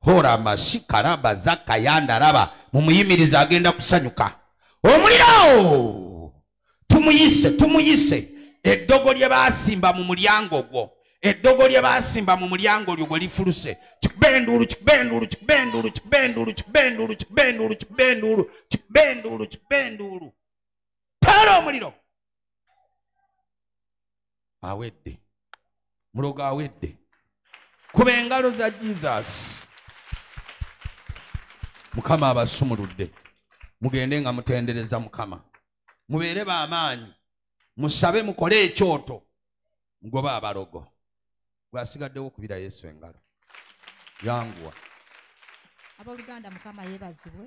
Hora amashikara bazaka yandaraba mumuyimiriza agenda kusanyuka. Omuliro tumuyise tumuyise. Eddogo lye baasimba mu mulyango gwo eddogo lye baasimba mu mulyango lyo gwe lifuluse. Kikubenduulu kikubenduulu kikubenduulu kikubenduulu kikubenduulu kikubenduulu kikubenduulu kikubenduulu kikubenduulu taala omuliro. Awedde. Mulogo awedde. Kuba engalo za jesus. Mukama abasumuludde. Mugende nga mutendereza mukama. Mubeere bamaanyi. Musabe mukole ekyoto. Mugobe abalogo gwasigaddewo okubira yesu engalo. Yanguwa abooluganda mukama yeebazibwe.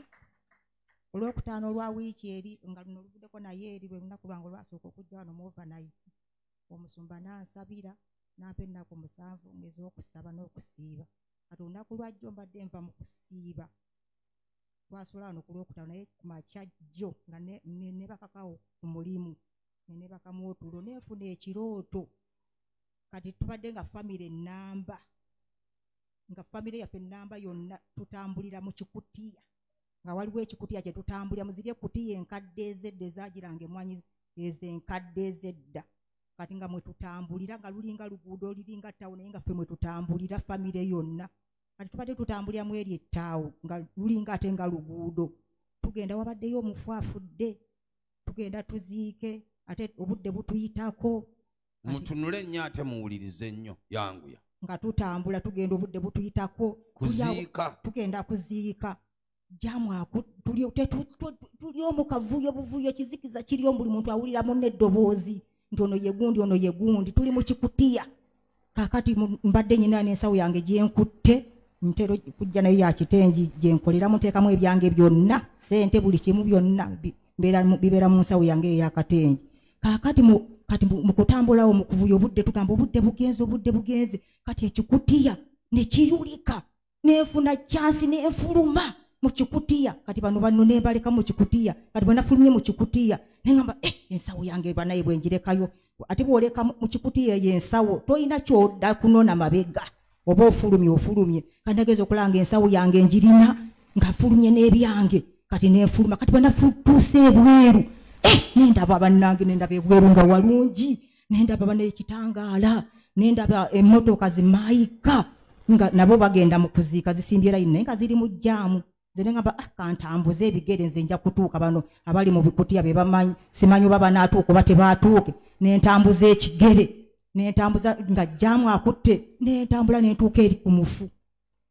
Olwokutaano olwa wiiki eri nga luno oluvuddeko naye eri lwe lunaku lwange olwasooka okujja wano mu overnight omusumba nansabira nampa ennaku musanvu ngez'okusaba n'okusiiba. Kati olunaku lwajjo mbadde nva mu kusiiba. Twasula wano ku lwokutaano naye kumakya jjo nga ne- ne- nebakakawo ku mulimu nenebakamu otulo neefuna ekirooto kati tubadde nga famire ennamba nga famire yaffe ennamba yonna tutambulira mu kikutiya nga waliwo ekikutiya kye tutambulira muziri ekutiya enkadde ezedda ezagiranga emwanyi ezo enkadde ezedda. Kati nga mwe tutambulira nga lulinga luguudo liringa ttaawo naye nga ffe mwe tutambulira famire yonna. Kati tubadde tutambulira mu eri ettaawo nga lulinga ate nga luguudo. Tugenda wabaddeyo omufu afudde tugenda tuziike ate obudde butuyitako mutunule nnyo ate muwulirize nnyo yanguya nga tutambula tugenda obudde butuyitako kuziika. tugenda kuziika. Jamu aku tuli tetu- tu- tuli omu kavuyo buvuyo kizikiza kiri omu buli muntu awuliramu n'eddoboozi nti ono ye gundi ono ye gundi tuli mu kikutiya. Kakati mbadde nyina n'ensawo yange gyenkutte ntero kujja nayo yakitengi gyenkoleramu nteekamu ebyange byonna sente buli kimu byonna bibeera mu nsawo yange eyakatengi kakati mu kati mu kutambulawo mu kuvuyo obudde tugamba obudde bugenze obudde bugenze. Kati ekikutiya ne kiyulika neefuna kyansi neefuluma mu kikutiya. Kati bano bano nebaleka mu kikutiya kati bwe nafulumye mu kikutiya. Neŋamba eh, ensawo yange banaye bwengirekayo ate bwoleka mu kikutiya eyo ensawo tolina kyodda kunona mabega. Oba ofulumye ofulumye. Kati nageza okulanga ensawo yange njirina ngafulumye n'ebyange kati nefuluma. Kati bwe natuuse ebweru nendaba bannange nendaba ebweru nga walungi nendaba banekitangaala nendaba emmotoka zimayika nga nabo bagenda mu kuziika zisimbye layini naye nga ziri mu jaamu nze neŋamba ah, kantambuze ebigere nze nja kutuuka bano abali mu bikutiya be bamanyi simanyi oba banaatuuka oba tebaatuuke. Nentambuza ekigere nentambuza nga jaamu akutte nentambula nentuuka eri ku mufu.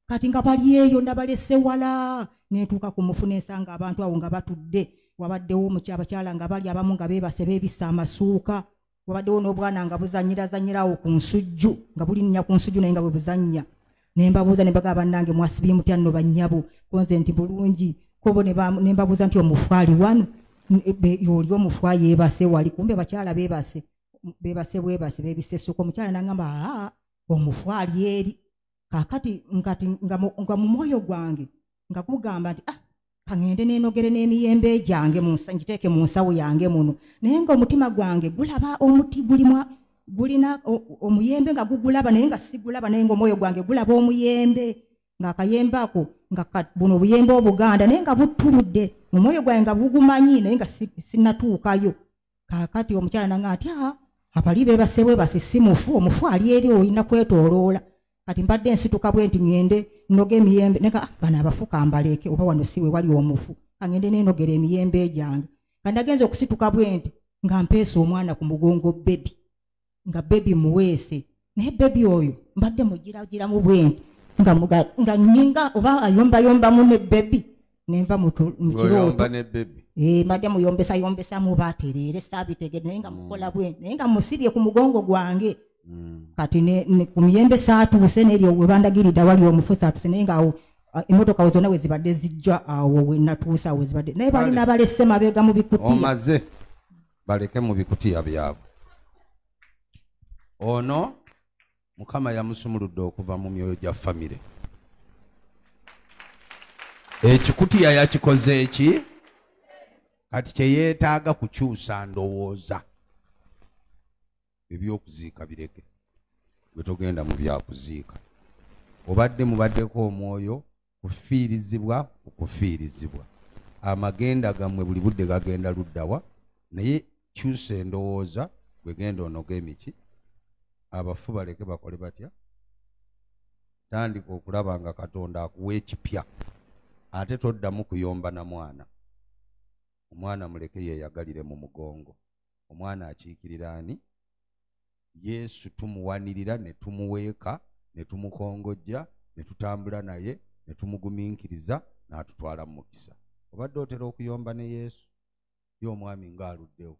Kati nga bali eyo nabalese wala nentuuka ku mufu nensanga abantu awo nga batudde wabaddewo abakyala nga bali abamu nga beebase beebisa amasuuka wabaddewo n'obwana nga buzanyirazanyirawo ku nsujju nga bulinnya ku nsujju naye nga bwe buzannya. Nembabuuza nembagaa bannange mwasibye mutya nno bannyabo konze nti bulungi. Kobo ne ne mbabuuza nti omufu ali wano oli omufu yeebase wali? Kumbe bakyala beebase beebase bwebase beebise essuka omukyala nagamba aa omufu ali eri nga mu- nga mu mwoyo gwange nga gugamba nti ah kaŋŋende neenogere n'emiyembe gyange ngiteeke mu nsawo yange muno. Naye ng'omutima gwange gulaba omuti gulimu gulina omuyembe nga gugulaba naye nga sigulaba naye ng'omwoyo gwange gulaba omuyembe ng'akayembe ako nga buno obuyembe obuganda naye nga butuludde mu mwoyo gwange nga bugumanyi naye nga si- sinnatuukayo. Kaakati omukyala nanga nti aa abali beebase bwebasi si mufu omufu ali eri olina kwetooloola. Kati mbadde nsituka bwe nti ŋŋende noga emiyembe nega bano abafu kambaleke oba wano si we wali omufu. Kaŋŋende nenogera emiyembe gyange. Nga nagenza okusituka bwe nti nga mpeesa omwana ku mugongo bebi nga bebi muweese. Naye bebi oyo mbadde mugiragiramu bwe nti nga ninga oba ayombayombamu ne bebi nenva mu tu- mu ng'oyomba kirooto ne bebi Eh, mbadde muyombesayombesamu batereere saabitegere naye nga mukola bwe naye nga musibye ku mugongo gwange kati ne- ne- ku miyembe saatuuse neryo we bandagiridde wali omufu saatuuse naye ngaawo emmotoka we zonna we zibadde zijja awo we natuuse awo we zibadde naye balina balesse mabega mu bikutiya. Omaze baleke mu bikutiya byabwe. Ono mukama yamusumuludde okuva mu myoyo gya famire. Ekikutiya yakikoze eki? Kati kyeyeetaaga kukyusa ndowooza ebyokuziika bireke gwe togenda mu byakuziika. Obadde mubaddeko omwoyo kufiirizibwa okufiirizibwa. Amagenda gammwe buli budde gagenda luddawa naye kyusa endowooza gwe genda onoga emiki abafu baleke bakole batya? Tandika okulaba nga katonda akuwa ekipya ate toddamu kuyomba na mwana. Omwana muleke yeeyagalire mu mugongo. Omwana akiikirira ani yesu tumuwanirira ne tumuweeka ne tumukongojja ne tutambula naye ne tumugumiikiriza n'atutwala mu mukisa. Obadde otera okuyomba ne yesu? Ye omwami ng'aluddewo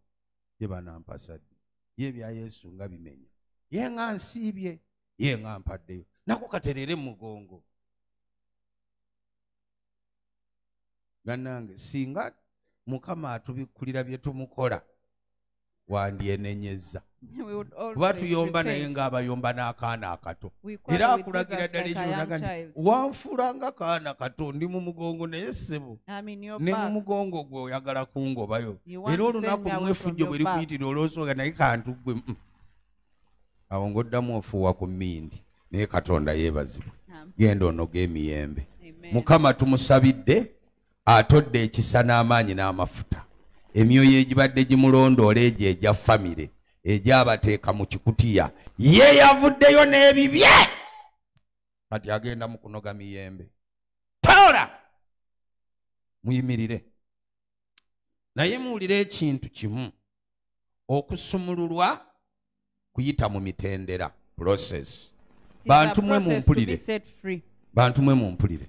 ye banampasadde ye ebya yesu nga bimenya. Ye nga nsiibye ye nga mpaddeyo. Nako katerere mu mugongo. Gannange singa mukama atubikkulira bye tumukola wandyenenyezza (laughs) kuba tuyomba naye ng'abayomba n'akaana akato. Era akulagira ddala like a ekyo young naga nti child. wanfuula nga kaana kato ndi mu mugongo naye ssebo. Ne mu mugongo gwe oyagala kungobayo. Era olunaku lumu your bwe likuyitira olwosooga naye kantu gwe mm. awo ng'oddamu ofuuwa ku mmindi naye katonda yeebazibwe. Genda onoga emiyembe. Mukama tumusabidde atodde ekisa n'amaanyi n'amafuta. Emyoyo egibadde gimulondoola egyo egya famire egyabateeka mu kikutiya. Ye yavuddeyo n'ebibye! Kati agenda mu kunoga miyembe. Tola muyimirire. Naye muwulire ekintu kimu. Okusumululwa kuyita mu mitendera process. Bantu mwe mumpulire. bantu mwe mumpulire